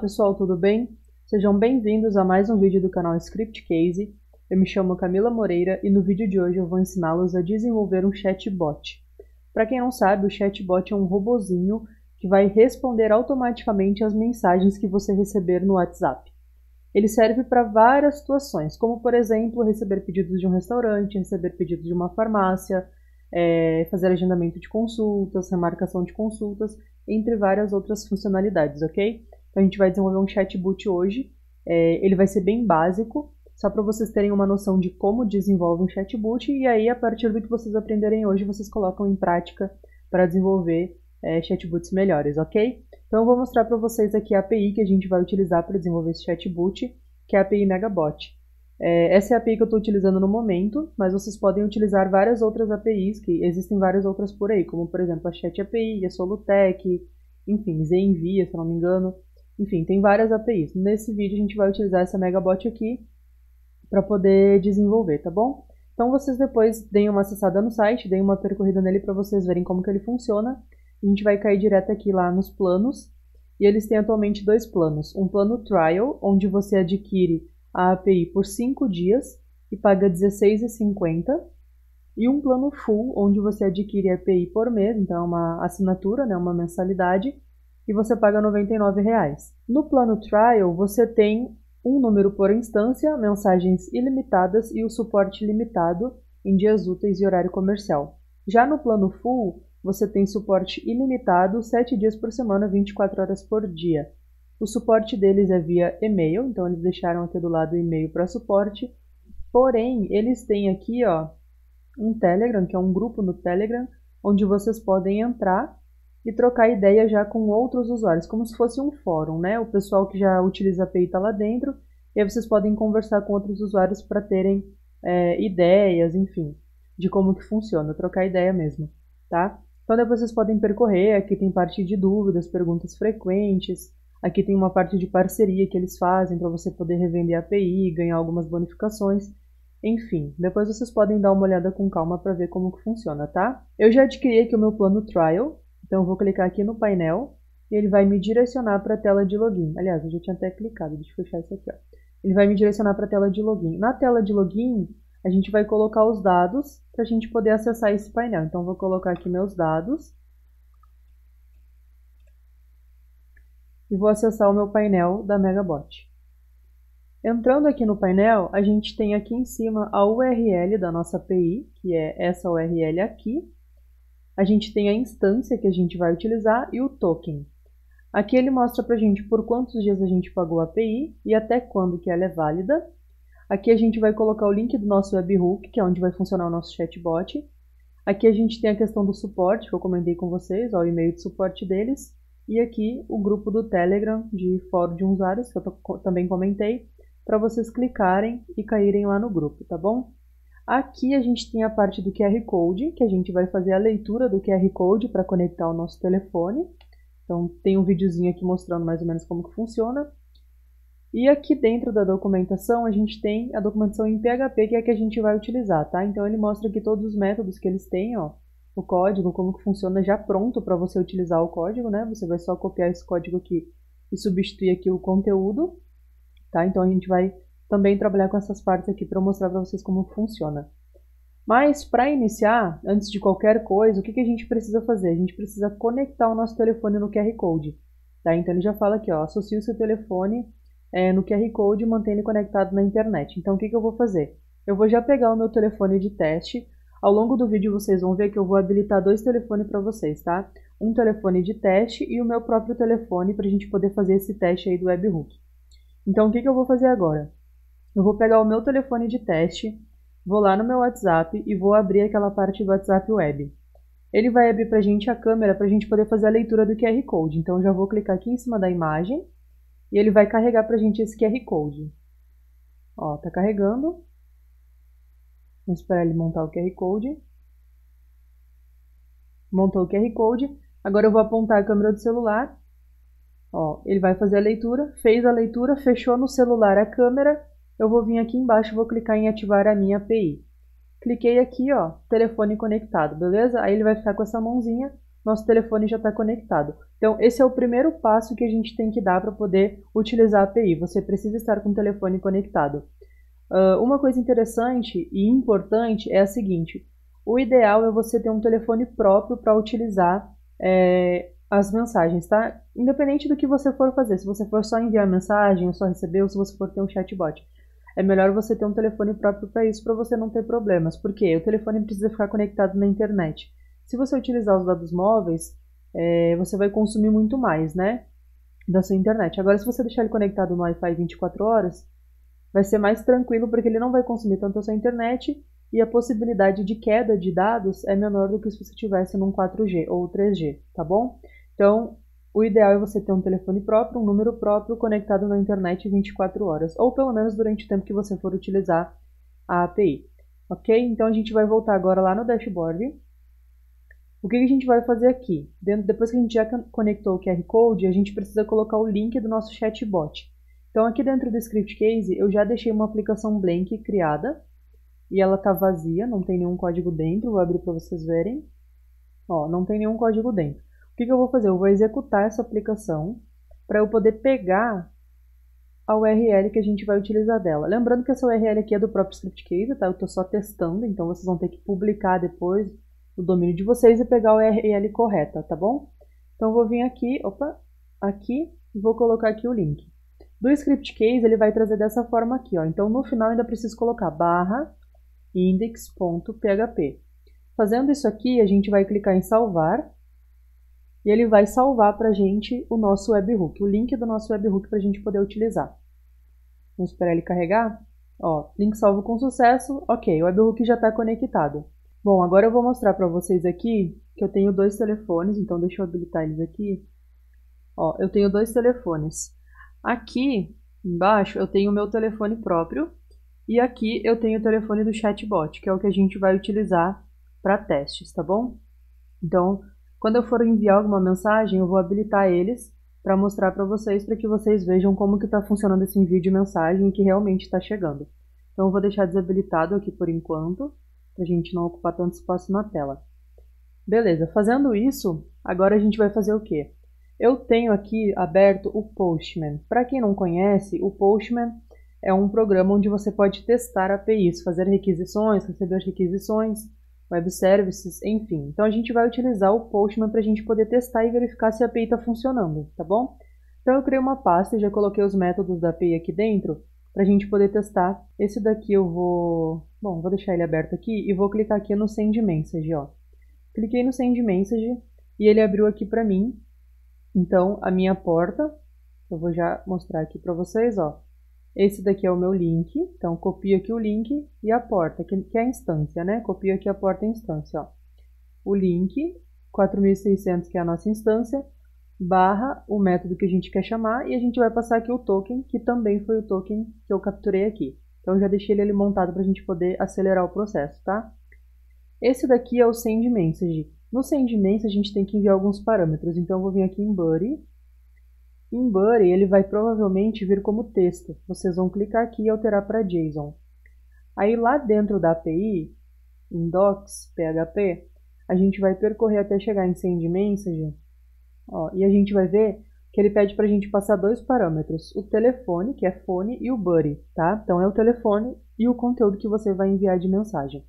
pessoal, tudo bem? Sejam bem-vindos a mais um vídeo do canal Script Case. Eu me chamo Camila Moreira e no vídeo de hoje eu vou ensiná-los a desenvolver um chatbot. Para quem não sabe, o chatbot é um robozinho que vai responder automaticamente as mensagens que você receber no WhatsApp. Ele serve para várias situações, como por exemplo receber pedidos de um restaurante, receber pedidos de uma farmácia, é, fazer agendamento de consultas, remarcação de consultas, entre várias outras funcionalidades, ok? Então a gente vai desenvolver um chatbot hoje. É, ele vai ser bem básico, só para vocês terem uma noção de como desenvolve um chatbot e aí a partir do que vocês aprenderem hoje vocês colocam em prática para desenvolver é, chatbots melhores, ok? Então eu vou mostrar para vocês aqui a API que a gente vai utilizar para desenvolver esse chatbot, que é a API Megabot. É, essa é a API que eu estou utilizando no momento, mas vocês podem utilizar várias outras APIs, que existem várias outras por aí, como por exemplo a Chat API, a Solutec, enfim, Zenvia, se não me engano. Enfim, tem várias APIs. Nesse vídeo a gente vai utilizar essa Megabot aqui para poder desenvolver, tá bom? Então vocês depois deem uma acessada no site, deem uma percorrida nele para vocês verem como que ele funciona. A gente vai cair direto aqui lá nos planos. E eles têm atualmente dois planos. Um plano trial, onde você adquire a API por 5 dias e paga R$16,50. E um plano full, onde você adquire a API por mês, então é uma assinatura, né, uma mensalidade, e você paga R$ 99,00. No plano trial, você tem um número por instância, mensagens ilimitadas e o suporte limitado em dias úteis e horário comercial. Já no plano full, você tem suporte ilimitado 7 dias por semana, 24 horas por dia. O suporte deles é via e-mail, então eles deixaram aqui do lado e-mail para suporte. Porém, eles têm aqui ó, um Telegram, que é um grupo no Telegram, onde vocês podem entrar e trocar ideia já com outros usuários, como se fosse um fórum, né? O pessoal que já utiliza a API está lá dentro, e aí vocês podem conversar com outros usuários para terem é, ideias, enfim, de como que funciona, trocar ideia mesmo, tá? Então depois vocês podem percorrer, aqui tem parte de dúvidas, perguntas frequentes, aqui tem uma parte de parceria que eles fazem para você poder revender a API, ganhar algumas bonificações, enfim, depois vocês podem dar uma olhada com calma para ver como que funciona, tá? Eu já adquiri aqui o meu plano trial, então eu vou clicar aqui no painel e ele vai me direcionar para a tela de login. Aliás, eu já tinha até clicado, deixa eu fechar isso aqui. Ó. Ele vai me direcionar para a tela de login. Na tela de login, a gente vai colocar os dados para a gente poder acessar esse painel. Então, vou colocar aqui meus dados. E vou acessar o meu painel da Megabot. Entrando aqui no painel, a gente tem aqui em cima a URL da nossa API, que é essa URL aqui a gente tem a instância que a gente vai utilizar e o token. Aqui ele mostra para a gente por quantos dias a gente pagou a API e até quando que ela é válida. Aqui a gente vai colocar o link do nosso webhook, que é onde vai funcionar o nosso chatbot. Aqui a gente tem a questão do suporte, que eu comentei com vocês, ó, o e-mail de suporte deles. E aqui o grupo do Telegram de fórum de usuários, que eu também comentei, para vocês clicarem e caírem lá no grupo, tá bom? Aqui a gente tem a parte do QR Code, que a gente vai fazer a leitura do QR Code para conectar o nosso telefone. Então tem um videozinho aqui mostrando mais ou menos como que funciona. E aqui dentro da documentação a gente tem a documentação em PHP, que é a que a gente vai utilizar, tá? Então ele mostra aqui todos os métodos que eles têm, ó, o código, como que funciona já pronto para você utilizar o código, né? Você vai só copiar esse código aqui e substituir aqui o conteúdo, tá? Então a gente vai também trabalhar com essas partes aqui para mostrar para vocês como funciona. Mas para iniciar, antes de qualquer coisa, o que, que a gente precisa fazer? A gente precisa conectar o nosso telefone no QR Code. Tá? Então ele já fala aqui, ó, associe o seu telefone é, no QR Code e mantenha ele conectado na internet. Então o que, que eu vou fazer? Eu vou já pegar o meu telefone de teste. Ao longo do vídeo vocês vão ver que eu vou habilitar dois telefones para vocês, tá? Um telefone de teste e o meu próprio telefone para a gente poder fazer esse teste aí do webhook. Então o que, que eu vou fazer agora? Eu vou pegar o meu telefone de teste, vou lá no meu WhatsApp e vou abrir aquela parte do WhatsApp Web. Ele vai abrir para a gente a câmera para a gente poder fazer a leitura do QR Code. Então eu já vou clicar aqui em cima da imagem e ele vai carregar para a gente esse QR Code. Ó, tá carregando. Vamos esperar ele montar o QR Code. Montou o QR Code. Agora eu vou apontar a câmera do celular. Ó, ele vai fazer a leitura, fez a leitura, fechou no celular a câmera eu vou vir aqui embaixo e vou clicar em ativar a minha API. Cliquei aqui, ó, telefone conectado, beleza? Aí ele vai ficar com essa mãozinha nosso telefone já está conectado. Então, esse é o primeiro passo que a gente tem que dar para poder utilizar a API. Você precisa estar com o telefone conectado. Uh, uma coisa interessante e importante é a seguinte: o ideal é você ter um telefone próprio para utilizar é, as mensagens, tá? Independente do que você for fazer, se você for só enviar mensagem ou só receber, ou se você for ter um chatbot. É melhor você ter um telefone próprio para isso, para você não ter problemas. Porque o telefone precisa ficar conectado na internet. Se você utilizar os dados móveis, é, você vai consumir muito mais, né? Da sua internet. Agora, se você deixar ele conectado no Wi-Fi 24 horas, vai ser mais tranquilo porque ele não vai consumir tanto a sua internet e a possibilidade de queda de dados é menor do que se você tivesse num 4G ou 3G, tá bom? Então, o ideal é você ter um telefone próprio, um número próprio conectado na internet 24 horas, ou pelo menos durante o tempo que você for utilizar a API. Ok? Então a gente vai voltar agora lá no dashboard o que a gente vai fazer aqui? Depois que a gente já conectou o QR Code, a gente precisa colocar o link do nosso chatbot. Então aqui dentro do Script Case, eu já deixei uma aplicação blank criada, e ela está vazia, não tem nenhum código dentro, vou abrir para vocês verem. Ó, não tem nenhum código dentro. O que, que eu vou fazer? Eu vou executar essa aplicação para eu poder pegar a URL que a gente vai utilizar dela. Lembrando que essa URL aqui é do próprio Script Case, tá? Eu estou só testando, então vocês vão ter que publicar depois o domínio de vocês e pegar a URL correta, tá bom? Então eu vou vir aqui, opa, aqui e vou colocar aqui o link. Do script case ele vai trazer dessa forma aqui, ó. Então no final ainda preciso colocar barra index.php. Fazendo isso aqui, a gente vai clicar em salvar e ele vai salvar para a gente o nosso webhook, o link do nosso webhook para a gente poder utilizar. Vamos esperar ele carregar. Ó, link salvo com sucesso. Ok, o webhook já está conectado. Bom, agora eu vou mostrar para vocês aqui que eu tenho dois telefones, então deixa eu habilitar eles aqui. Ó, eu tenho dois telefones. Aqui embaixo eu tenho o meu telefone próprio e aqui eu tenho o telefone do chatbot, que é o que a gente vai utilizar para testes, tá bom? Então, quando eu for enviar alguma mensagem, eu vou habilitar eles para mostrar para vocês, para que vocês vejam como que está funcionando esse envio de mensagem que realmente está chegando. Então, eu vou deixar desabilitado aqui por enquanto para a gente não ocupar tanto espaço na tela. Beleza, fazendo isso, agora a gente vai fazer o quê? Eu tenho aqui aberto o Postman. Para quem não conhece, o Postman é um programa onde você pode testar APIs, fazer requisições, receber requisições, web services, enfim. Então a gente vai utilizar o Postman para a gente poder testar e verificar se a API está funcionando, tá bom? Então eu criei uma pasta e já coloquei os métodos da API aqui dentro para a gente poder testar. Esse daqui eu vou, bom, vou deixar ele aberto aqui e vou clicar aqui no Send Message, ó. Cliquei no Send Message e ele abriu aqui para mim. Então, a minha porta, eu vou já mostrar aqui para vocês, ó. Esse daqui é o meu link, então copio aqui o link e a porta, que, é a instância, né? Copio aqui a porta a instância, ó. O link, 4600, que é a nossa instância, barra o método que a gente quer chamar e a gente vai passar aqui o token, que também foi o token que eu capturei aqui. Então já deixei ele montado para a gente poder acelerar o processo, tá? Esse daqui é o send message. No send message a gente tem que enviar alguns parâmetros, então eu vou vir aqui em buddy. Em buddy ele vai provavelmente vir como texto. Vocês vão clicar aqui e alterar para JSON. Aí lá dentro da API, em docs, PHP, a gente vai percorrer até chegar em send message Ó, e a gente vai ver que ele pede para a gente passar dois parâmetros, o telefone, que é fone, e o buddy, tá? Então é o telefone e o conteúdo que você vai enviar de mensagem.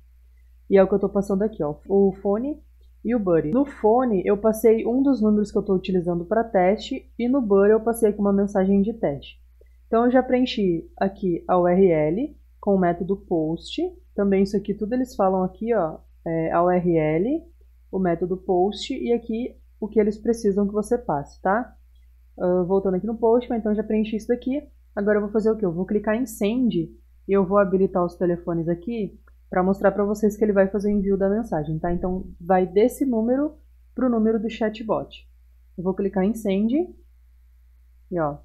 E é o que eu estou passando aqui, ó, o fone e o buddy. No fone eu passei um dos números que eu estou utilizando para teste e no buddy eu passei aqui uma mensagem de teste. Então eu já preenchi aqui a URL com o método post. Também isso aqui tudo eles falam aqui, ó, é a URL, o método post e aqui o que eles precisam que você passe, tá? Uh, voltando aqui no Postman, então já preenchi isso daqui. Agora eu vou fazer o que? Eu vou clicar em Send e eu vou habilitar os telefones aqui para mostrar para vocês que ele vai fazer o envio da mensagem, tá? Então vai desse número para o número do chatbot. Eu vou clicar em Send e ó,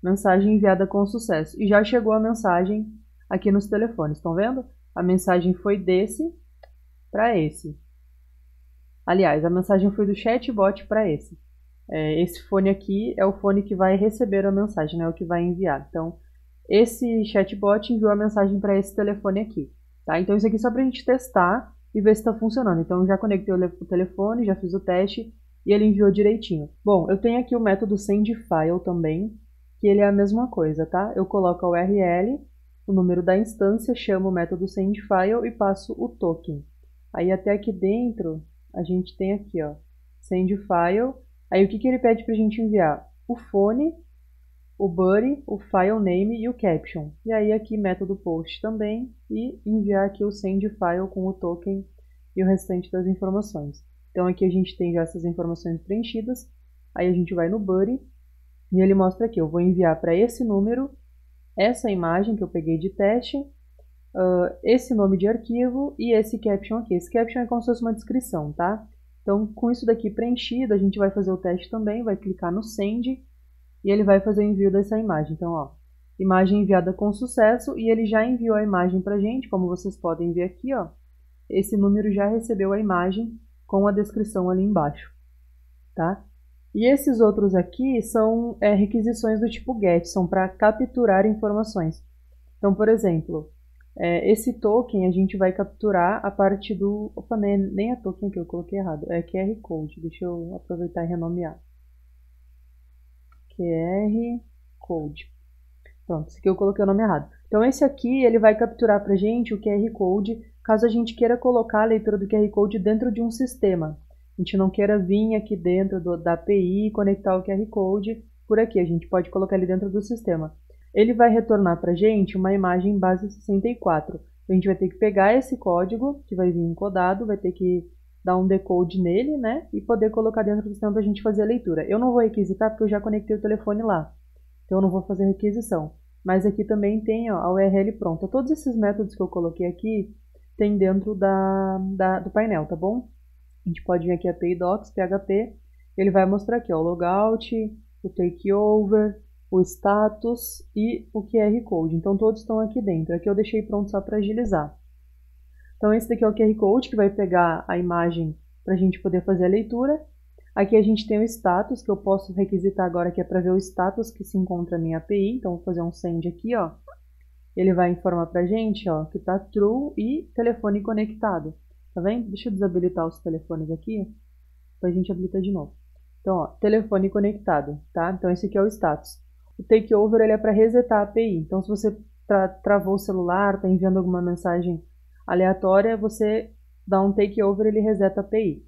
mensagem enviada com sucesso. E já chegou a mensagem aqui nos telefones, estão vendo? A mensagem foi desse para esse. Aliás, a mensagem foi do chatbot para esse. É, esse fone aqui é o fone que vai receber a mensagem, né, o que vai enviar. Então, esse chatbot enviou a mensagem para esse telefone aqui. Tá? Então, isso aqui é só para a gente testar e ver se está funcionando. Então já conectei o telefone, já fiz o teste e ele enviou direitinho. Bom, eu tenho aqui o método sendFile também, que ele é a mesma coisa, tá? Eu coloco a URL, o número da instância, chamo o método sendFile e passo o token. Aí até aqui dentro a gente tem aqui, ó, sendFile. Aí o que, que ele pede para a gente enviar? O fone, o body, o file name e o caption. E aí aqui método post também e enviar aqui o sendFile com o token e o restante das informações. Então aqui a gente tem já essas informações preenchidas. Aí a gente vai no Buddy e ele mostra aqui, eu vou enviar para esse número essa imagem que eu peguei de teste, uh, esse nome de arquivo e esse caption aqui. Esse caption é como se fosse uma descrição, tá? Então, com isso daqui preenchido, a gente vai fazer o teste também, vai clicar no Send e ele vai fazer o envio dessa imagem. Então, ó, imagem enviada com sucesso e ele já enviou a imagem para gente, como vocês podem ver aqui, ó. Esse número já recebeu a imagem com a descrição ali embaixo, tá? E esses outros aqui são é, requisições do tipo GET, são para capturar informações. Então, por exemplo, é, esse token a gente vai capturar a parte do... Opa, nem, nem é token que eu coloquei errado, é QR Code. Deixa eu aproveitar e renomear. QR Code. Pronto, esse aqui eu coloquei o nome errado. Então esse aqui ele vai capturar para gente o QR Code caso a gente queira colocar a leitura do QR Code dentro de um sistema. A gente não queira vir aqui dentro do, da API e conectar o QR Code por aqui, a gente pode colocar ele dentro do sistema. Ele vai retornar para gente uma imagem base 64. A gente vai ter que pegar esse código, que vai vir encodado, vai ter que dar um decode nele, né? E poder colocar dentro do sistema para a gente fazer a leitura. Eu não vou requisitar porque eu já conectei o telefone lá. Então eu não vou fazer requisição. Mas aqui também tem ó, a URL pronta. Todos esses métodos que eu coloquei aqui, tem dentro da, da, do painel, tá bom? A gente pode vir aqui a API Docs, PHP, ele vai mostrar aqui ó, o logout, o takeover, o status e o QR Code. Então todos estão aqui dentro. Aqui eu deixei pronto só para agilizar. Então esse daqui é o QR Code que vai pegar a imagem para a gente poder fazer a leitura. Aqui a gente tem o status que eu posso requisitar agora que é para ver o status que se encontra na minha API. Então vou fazer um send aqui, ó ele vai informar pra gente ó, que tá true e telefone conectado. Tá vendo? Deixa eu desabilitar os telefones aqui, pra gente habilitar de novo. Então, ó, telefone conectado, tá? Então, esse aqui é o status. O takeover ele é para resetar a API. Então, se você tra travou o celular, está enviando alguma mensagem aleatória, você dá um takeover e ele reseta a API.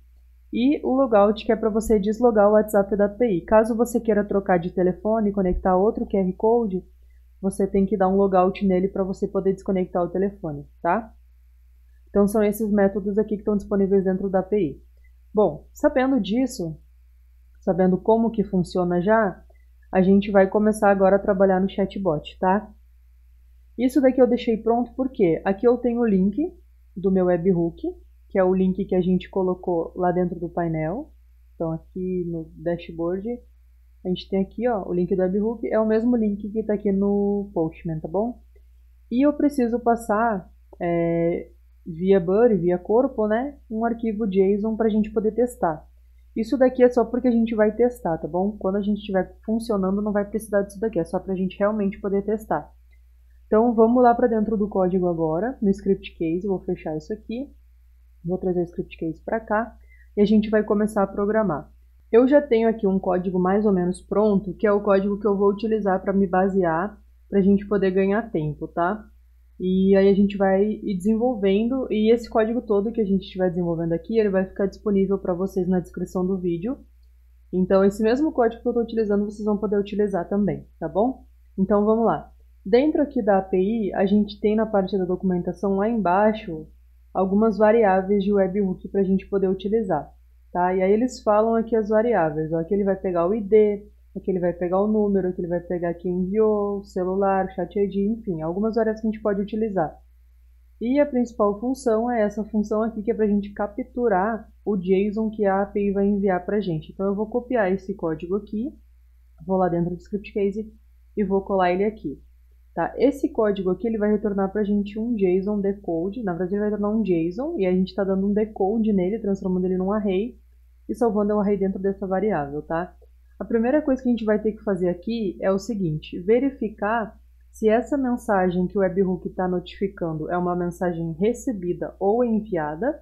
E o logout, que é para você deslogar o WhatsApp da API. Caso você queira trocar de telefone e conectar outro QR Code, você tem que dar um logout nele para você poder desconectar o telefone, tá? Então são esses métodos aqui que estão disponíveis dentro da API. Bom, sabendo disso, sabendo como que funciona já, a gente vai começar agora a trabalhar no chatbot, tá? Isso daqui eu deixei pronto porque aqui eu tenho o link do meu webhook, que é o link que a gente colocou lá dentro do painel. Então aqui no dashboard a gente tem aqui ó, o link do webhook, é o mesmo link que está aqui no Postman, tá bom? E eu preciso passar é, via Buddy, via corpo, né, um arquivo JSON para a gente poder testar. Isso daqui é só porque a gente vai testar, tá bom? Quando a gente estiver funcionando, não vai precisar disso daqui, é só para a gente realmente poder testar. Então vamos lá para dentro do código agora, no script case, vou fechar isso aqui, vou trazer o script case para cá, e a gente vai começar a programar. Eu já tenho aqui um código mais ou menos pronto, que é o código que eu vou utilizar para me basear, para a gente poder ganhar tempo, tá? E aí a gente vai ir desenvolvendo, e esse código todo que a gente estiver desenvolvendo aqui, ele vai ficar disponível para vocês na descrição do vídeo. Então esse mesmo código que eu estou utilizando, vocês vão poder utilizar também, tá bom? Então vamos lá. Dentro aqui da API, a gente tem na parte da documentação lá embaixo algumas variáveis de webhook para a gente poder utilizar. Tá? E aí eles falam aqui as variáveis. Ó, aqui ele vai pegar o ID, aqui ele vai pegar o número, aqui ele vai pegar quem enviou, celular, chat ID, enfim, algumas variáveis que a gente pode utilizar. E a principal função é essa função aqui, que é para a gente capturar o JSON que a API vai enviar para a gente. Então eu vou copiar esse código aqui, vou lá dentro do script case e vou colar ele aqui. Tá? Esse código aqui ele vai retornar para a gente um JSON decode, na verdade ele vai retornar um JSON e a gente está dando um decode nele, transformando ele num array e salvando o array dentro dessa variável, tá? A primeira coisa que a gente vai ter que fazer aqui é o seguinte, verificar se essa mensagem que o webhook está notificando é uma mensagem recebida ou enviada,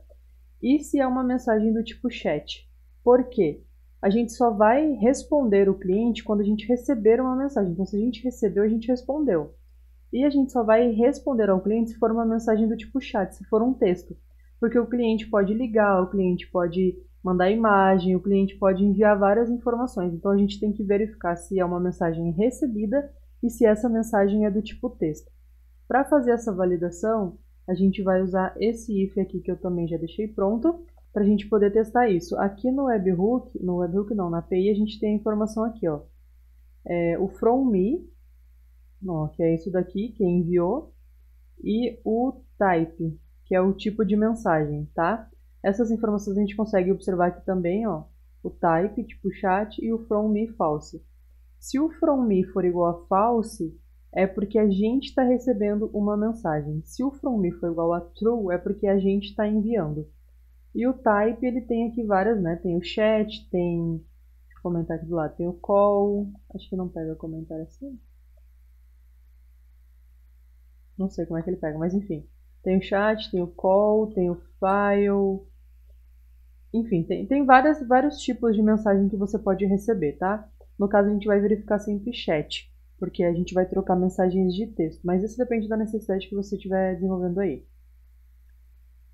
e se é uma mensagem do tipo chat. Por quê? A gente só vai responder o cliente quando a gente receber uma mensagem. Então, se a gente recebeu, a gente respondeu. E a gente só vai responder ao cliente se for uma mensagem do tipo chat, se for um texto. Porque o cliente pode ligar, o cliente pode mandar imagem, o cliente pode enviar várias informações. Então a gente tem que verificar se é uma mensagem recebida e se essa mensagem é do tipo texto. Para fazer essa validação, a gente vai usar esse if aqui que eu também já deixei pronto para a gente poder testar isso. Aqui no webhook, no webhook não, na API a gente tem a informação aqui, ó. É, o from me, ó, que é isso daqui, que enviou, e o type, que é o tipo de mensagem, tá? Essas informações a gente consegue observar aqui também, ó, o type, tipo chat, e o from me false. Se o from me for igual a false, é porque a gente está recebendo uma mensagem. Se o from me for igual a true, é porque a gente está enviando. E o type, ele tem aqui várias, né? Tem o chat, tem... Deixa comentar aqui do lado. Tem o call. Acho que não pega comentário assim. Não sei como é que ele pega, mas enfim. Tem o chat, tem o call, tem o file. Enfim, tem, tem várias, vários tipos de mensagem que você pode receber, tá? No caso, a gente vai verificar sempre chat, porque a gente vai trocar mensagens de texto. Mas isso depende da necessidade que você estiver desenvolvendo aí.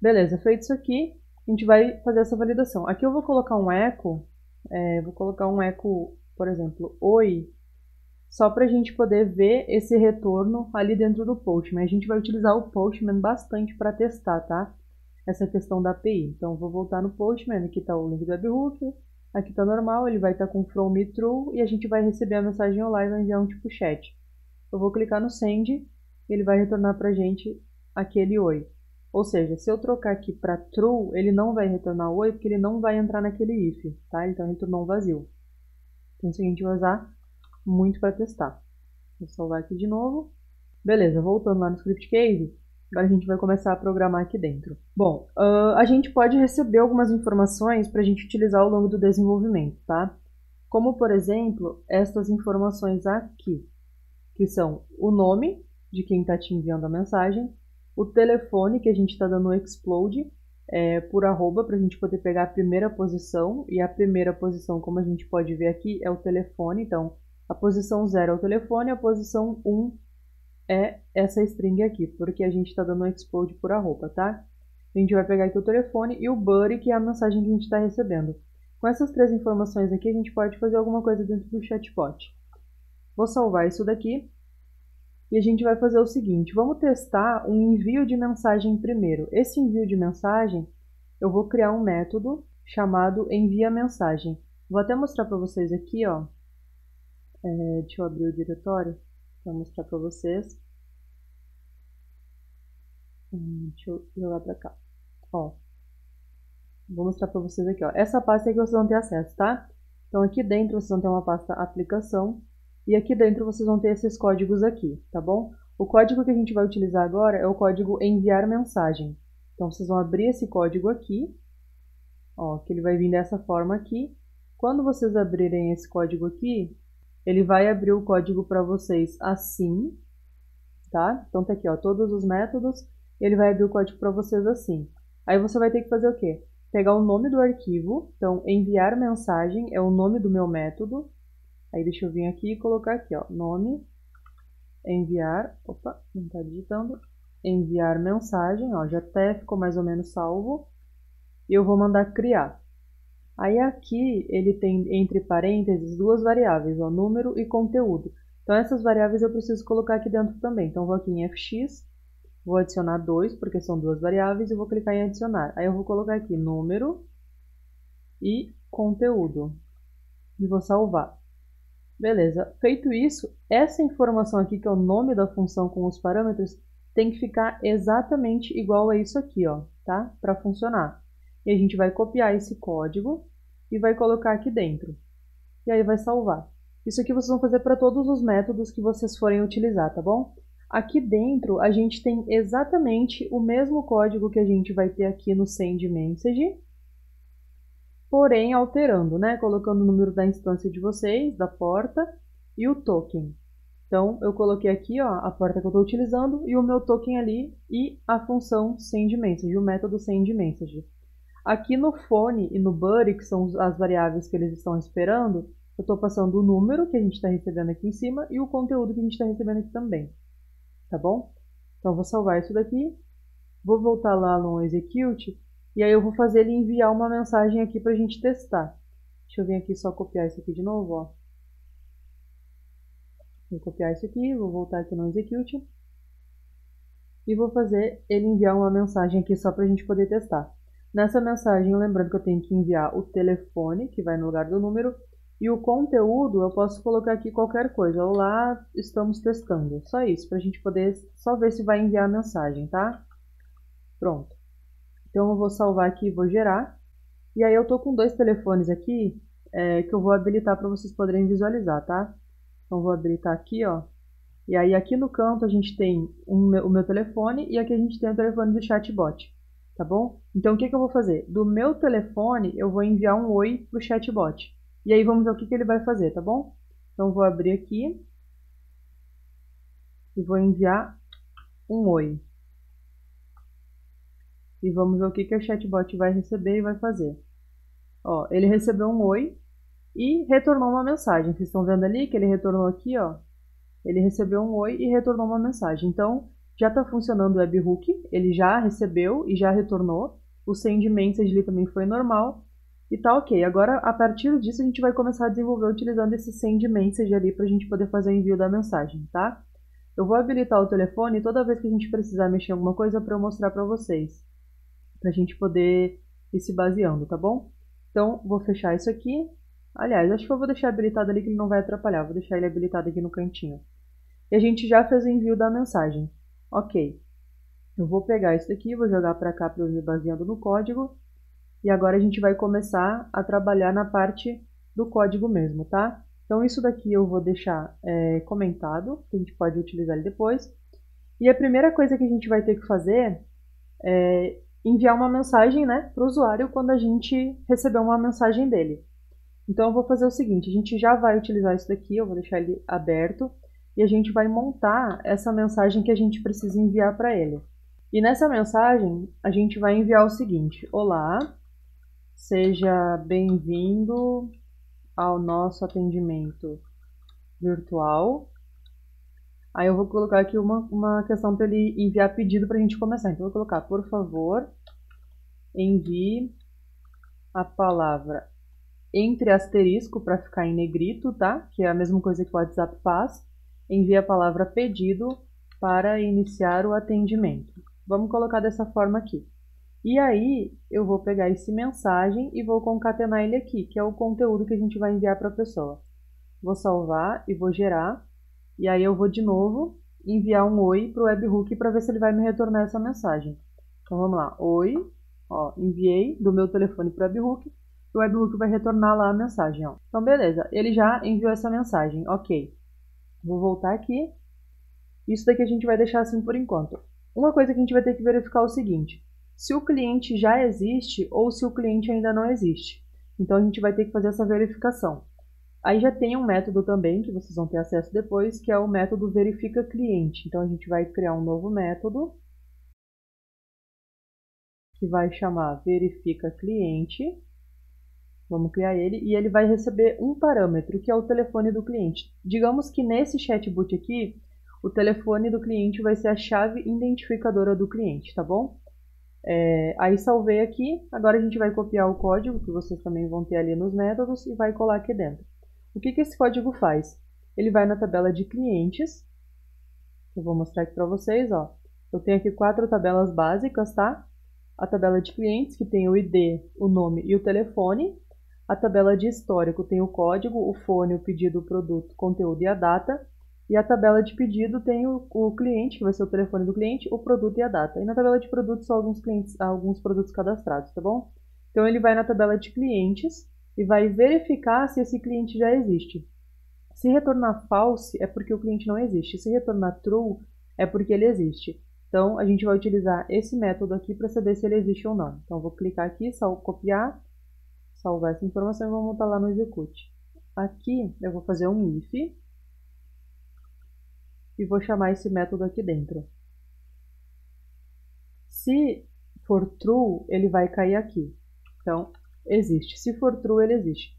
Beleza, feito isso aqui, a gente vai fazer essa validação. Aqui eu vou colocar um eco, é, vou colocar um eco, por exemplo, oi, só para a gente poder ver esse retorno ali dentro do Postman. A gente vai utilizar o Postman bastante para testar, tá? Essa questão da API. Então, vou voltar no Postman, aqui está o link do webhook, aqui está normal, ele vai estar tá com from me true e a gente vai receber a mensagem online e vai enviar um tipo chat. Eu vou clicar no send e ele vai retornar para a gente aquele oi. Ou seja, se eu trocar aqui para true, ele não vai retornar oi, porque ele não vai entrar naquele if, tá? Então, retornou um vazio. Então, isso a gente usar muito para testar. Vou salvar aqui de novo. Beleza, voltando lá no script case, agora a gente vai começar a programar aqui dentro. Bom, uh, a gente pode receber algumas informações para a gente utilizar ao longo do desenvolvimento, tá? Como, por exemplo, estas informações aqui, que são o nome de quem está te enviando a mensagem, o telefone que a gente está dando explode é, por arroba para a gente poder pegar a primeira posição e a primeira posição, como a gente pode ver aqui, é o telefone. Então, a posição 0 é o telefone, a posição 1 um é essa string aqui, porque a gente está dando explode por arroba, tá? A gente vai pegar aqui o telefone e o buddy, que é a mensagem que a gente está recebendo. Com essas três informações aqui, a gente pode fazer alguma coisa dentro do chatbot. Vou salvar isso daqui e a gente vai fazer o seguinte, vamos testar um envio de mensagem primeiro. Esse envio de mensagem, eu vou criar um método chamado envia mensagem. Vou até mostrar para vocês aqui, ó. É, deixa eu abrir o diretório para mostrar para vocês. Hum, deixa eu jogar para cá. Ó, vou mostrar para vocês aqui, ó. Essa pasta é que vocês vão ter acesso, tá? Então aqui dentro vocês vão ter uma pasta aplicação e aqui dentro vocês vão ter esses códigos aqui, tá bom? O código que a gente vai utilizar agora é o código enviar mensagem. Então vocês vão abrir esse código aqui, ó, que ele vai vir dessa forma aqui. Quando vocês abrirem esse código aqui, ele vai abrir o código para vocês assim, tá? Então tá aqui, ó, todos os métodos, ele vai abrir o código para vocês assim. Aí você vai ter que fazer o quê? Pegar o nome do arquivo, então enviar mensagem é o nome do meu método, Aí deixa eu vir aqui e colocar aqui, ó, nome, enviar, opa, não está digitando, enviar mensagem, ó, já até ficou mais ou menos salvo, e eu vou mandar criar. Aí aqui ele tem entre parênteses duas variáveis, ó, número e conteúdo. Então essas variáveis eu preciso colocar aqui dentro também. Então vou aqui em fx, vou adicionar dois, porque são duas variáveis, e vou clicar em adicionar. Aí eu vou colocar aqui número e conteúdo. E vou salvar. Beleza, feito isso, essa informação aqui, que é o nome da função com os parâmetros, tem que ficar exatamente igual a isso aqui, ó, tá? Para funcionar. E a gente vai copiar esse código e vai colocar aqui dentro. E aí vai salvar. Isso aqui vocês vão fazer para todos os métodos que vocês forem utilizar, tá bom? Aqui dentro a gente tem exatamente o mesmo código que a gente vai ter aqui no send message, porém alterando, né? Colocando o número da instância de vocês, da porta e o token. Então, eu coloquei aqui ó, a porta que eu estou utilizando e o meu token ali e a função send message, o método send message. Aqui no fone e no buddy, que são as variáveis que eles estão esperando, eu estou passando o número que a gente está recebendo aqui em cima e o conteúdo que a gente está recebendo aqui também. Tá bom? Então, vou salvar isso daqui, vou voltar lá no execute, e aí eu vou fazer ele enviar uma mensagem aqui para a gente testar. Deixa eu vir aqui só copiar isso aqui de novo, ó. Vou copiar isso aqui, vou voltar aqui no execute. E vou fazer ele enviar uma mensagem aqui só para a gente poder testar. Nessa mensagem, lembrando que eu tenho que enviar o telefone, que vai no lugar do número, e o conteúdo eu posso colocar aqui qualquer coisa. Olá, estamos testando. Só isso, para a gente poder só ver se vai enviar a mensagem, tá? Pronto. Então eu vou salvar aqui e vou gerar. E aí eu tô com dois telefones aqui é, que eu vou habilitar para vocês poderem visualizar, tá? Então vou habilitar aqui, ó. E aí aqui no canto a gente tem um, o meu telefone e aqui a gente tem o telefone do chatbot, tá bom? Então o que, que eu vou fazer? Do meu telefone eu vou enviar um oi pro chatbot. E aí vamos ver o que, que ele vai fazer, tá bom? Então vou abrir aqui e vou enviar um oi. E vamos ver o que, que o chatbot vai receber e vai fazer. Ó, ele recebeu um oi e retornou uma mensagem. Vocês estão vendo ali que ele retornou aqui, ó. Ele recebeu um oi e retornou uma mensagem. Então, já está funcionando o webhook, ele já recebeu e já retornou. O send message ali também foi normal e tá ok. Agora, a partir disso, a gente vai começar a desenvolver utilizando esse send message ali para a gente poder fazer o envio da mensagem, tá? Eu vou habilitar o telefone toda vez que a gente precisar mexer em alguma coisa para eu mostrar para vocês, para a gente poder ir se baseando, tá bom? Então, vou fechar isso aqui. Aliás, acho que eu vou deixar habilitado ali que ele não vai atrapalhar. Vou deixar ele habilitado aqui no cantinho. E a gente já fez o envio da mensagem. Ok. Eu vou pegar isso daqui, vou jogar para cá para eu ir baseando no código. E agora a gente vai começar a trabalhar na parte do código mesmo, tá? Então isso daqui eu vou deixar é, comentado, que a gente pode utilizar ele depois. E a primeira coisa que a gente vai ter que fazer é enviar uma mensagem né, para o usuário quando a gente receber uma mensagem dele. Então eu vou fazer o seguinte, a gente já vai utilizar isso daqui, eu vou deixar ele aberto, e a gente vai montar essa mensagem que a gente precisa enviar para ele. E nessa mensagem, a gente vai enviar o seguinte, Olá, seja bem-vindo ao nosso atendimento virtual. Aí eu vou colocar aqui uma, uma questão para ele enviar pedido para a gente começar. Então eu vou colocar, por favor, envie a palavra entre asterisco para ficar em negrito, tá? Que é a mesma coisa que o WhatsApp faz. Envie a palavra pedido para iniciar o atendimento. Vamos colocar dessa forma aqui. E aí eu vou pegar esse mensagem e vou concatenar ele aqui, que é o conteúdo que a gente vai enviar para a pessoa. Vou salvar e vou gerar. E aí eu vou de novo enviar um oi para o webhook para ver se ele vai me retornar essa mensagem. Então vamos lá, oi, ó, enviei do meu telefone para o webhook o webhook vai retornar lá a mensagem. Ó. Então, beleza, ele já enviou essa mensagem, ok. Vou voltar aqui. Isso daqui a gente vai deixar assim por enquanto. Uma coisa que a gente vai ter que verificar é o seguinte, se o cliente já existe ou se o cliente ainda não existe. Então, a gente vai ter que fazer essa verificação. Aí já tem um método também, que vocês vão ter acesso depois, que é o método verifica cliente. Então, a gente vai criar um novo método, que vai chamar verifica cliente. Vamos criar ele e ele vai receber um parâmetro, que é o telefone do cliente. Digamos que nesse chatbot aqui, o telefone do cliente vai ser a chave identificadora do cliente, tá bom? É, aí salvei aqui, agora a gente vai copiar o código, que vocês também vão ter ali nos métodos, e vai colar aqui dentro. O que, que esse código faz? Ele vai na tabela de clientes, eu vou mostrar aqui para vocês, ó. Eu tenho aqui quatro tabelas básicas, tá? A tabela de clientes, que tem o ID, o nome e o telefone. A tabela de histórico tem o código, o fone, o pedido, o produto, conteúdo e a data. E a tabela de pedido tem o, o, cliente, que vai ser o telefone do cliente, o produto e a data. E na tabela de produtos são alguns, clientes, alguns produtos cadastrados, tá bom? Então ele vai na tabela de clientes e vai verificar se esse cliente já existe. Se retornar false é porque o cliente não existe. Se retornar true é porque ele existe. Então a gente vai utilizar esse método aqui para saber se ele existe ou não. Então vou clicar aqui, só copiar salvar essa informação e vou montar lá no execute. Aqui eu vou fazer um if e vou chamar esse método aqui dentro. Se for true, ele vai cair aqui. Então, existe. Se for true, ele existe.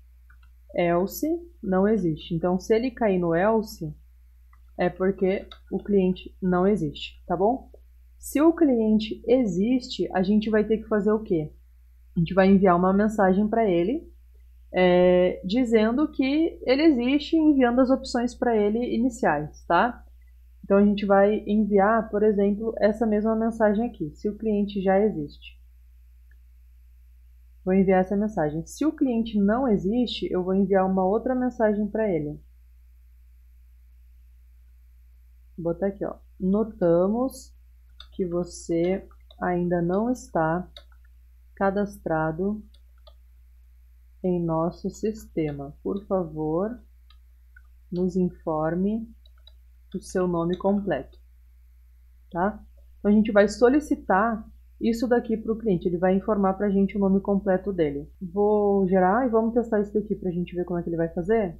Else não existe. Então, se ele cair no else, é porque o cliente não existe, tá bom? Se o cliente existe, a gente vai ter que fazer o quê? A gente vai enviar uma mensagem para ele é, dizendo que ele existe, enviando as opções para ele iniciais, tá? Então a gente vai enviar, por exemplo, essa mesma mensagem aqui, se o cliente já existe. Vou enviar essa mensagem. Se o cliente não existe, eu vou enviar uma outra mensagem para ele. Vou botar aqui, ó. Notamos que você ainda não está cadastrado em nosso sistema. Por favor, nos informe o seu nome completo, tá? Então a gente vai solicitar isso daqui para o cliente, ele vai informar para a gente o nome completo dele. Vou gerar e vamos testar isso daqui para a gente ver como é que ele vai fazer.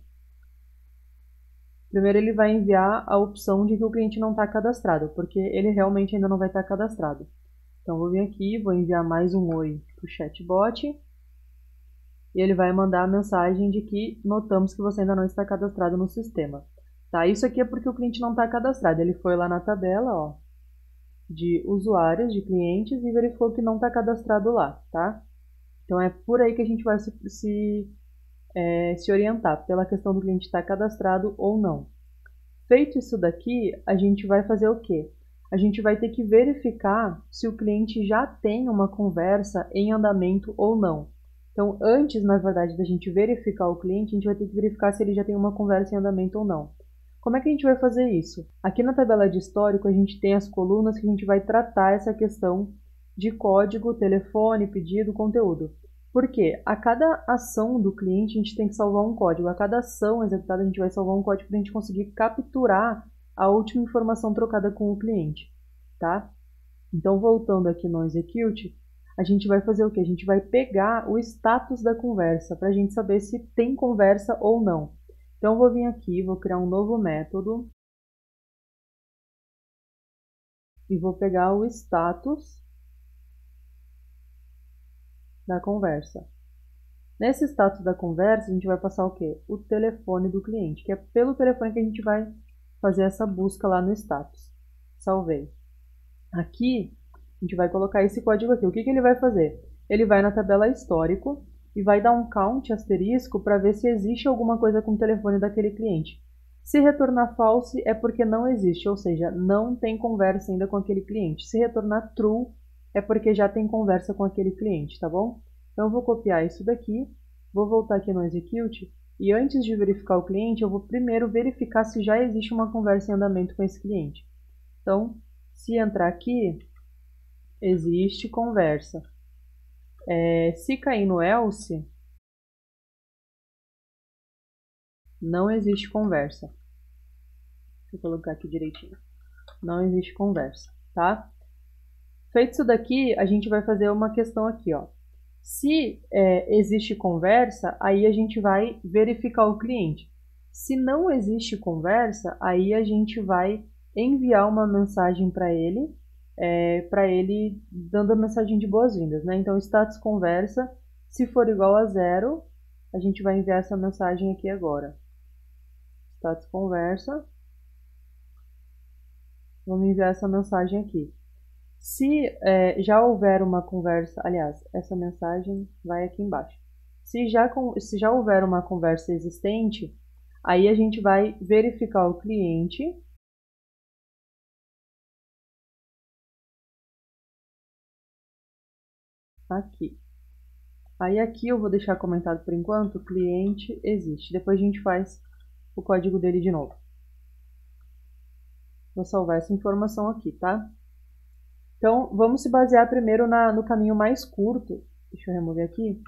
Primeiro ele vai enviar a opção de que o cliente não está cadastrado, porque ele realmente ainda não vai estar tá cadastrado. Então vou vir aqui, vou enviar mais um oi para o chatbot e ele vai mandar a mensagem de que notamos que você ainda não está cadastrado no sistema. Tá? Isso aqui é porque o cliente não está cadastrado. Ele foi lá na tabela, ó, de usuários, de clientes, e verificou que não está cadastrado lá, tá? Então é por aí que a gente vai se, se, é, se orientar, pela questão do cliente estar cadastrado ou não. Feito isso daqui, a gente vai fazer o quê? A gente vai ter que verificar se o cliente já tem uma conversa em andamento ou não. Então, antes, na verdade, da gente verificar o cliente, a gente vai ter que verificar se ele já tem uma conversa em andamento ou não. Como é que a gente vai fazer isso? Aqui na tabela de histórico a gente tem as colunas que a gente vai tratar essa questão de código, telefone, pedido, conteúdo. Porque a cada ação do cliente a gente tem que salvar um código. A cada ação executada a gente vai salvar um código para a gente conseguir capturar a última informação trocada com o cliente, tá? Então voltando aqui no execute, a gente vai fazer o que? A gente vai pegar o status da conversa para a gente saber se tem conversa ou não. Então, vou vir aqui, vou criar um novo método. E vou pegar o status da conversa. Nesse status da conversa, a gente vai passar o quê? O telefone do cliente, que é pelo telefone que a gente vai fazer essa busca lá no status. Salvei. Aqui, a gente vai colocar esse código aqui. O que, que ele vai fazer? Ele vai na tabela histórico e vai dar um count asterisco para ver se existe alguma coisa com o telefone daquele cliente. Se retornar false é porque não existe, ou seja, não tem conversa ainda com aquele cliente. Se retornar true é porque já tem conversa com aquele cliente, tá bom? Então eu vou copiar isso daqui, vou voltar aqui no execute e antes de verificar o cliente, eu vou primeiro verificar se já existe uma conversa em andamento com esse cliente. Então, se entrar aqui, existe conversa. É, se cair no else, não existe conversa. Deixa eu colocar aqui direitinho. Não existe conversa, tá? Feito isso daqui, a gente vai fazer uma questão aqui, ó. Se é, existe conversa, aí a gente vai verificar o cliente. Se não existe conversa, aí a gente vai enviar uma mensagem para ele é, para ele dando a mensagem de boas-vindas, né? Então, status conversa, se for igual a zero, a gente vai enviar essa mensagem aqui agora. Status conversa. Vamos enviar essa mensagem aqui. Se é, já houver uma conversa, aliás, essa mensagem vai aqui embaixo. Se já, se já houver uma conversa existente, aí a gente vai verificar o cliente aqui. Aí aqui eu vou deixar comentado por enquanto, cliente existe. Depois a gente faz o código dele de novo. Vou salvar essa informação aqui, tá? Então, vamos se basear primeiro na, no caminho mais curto. Deixa eu remover aqui.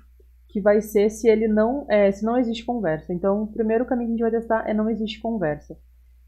Que vai ser se ele não, é, se não existe conversa. Então, o primeiro caminho que a gente vai testar é não existe conversa.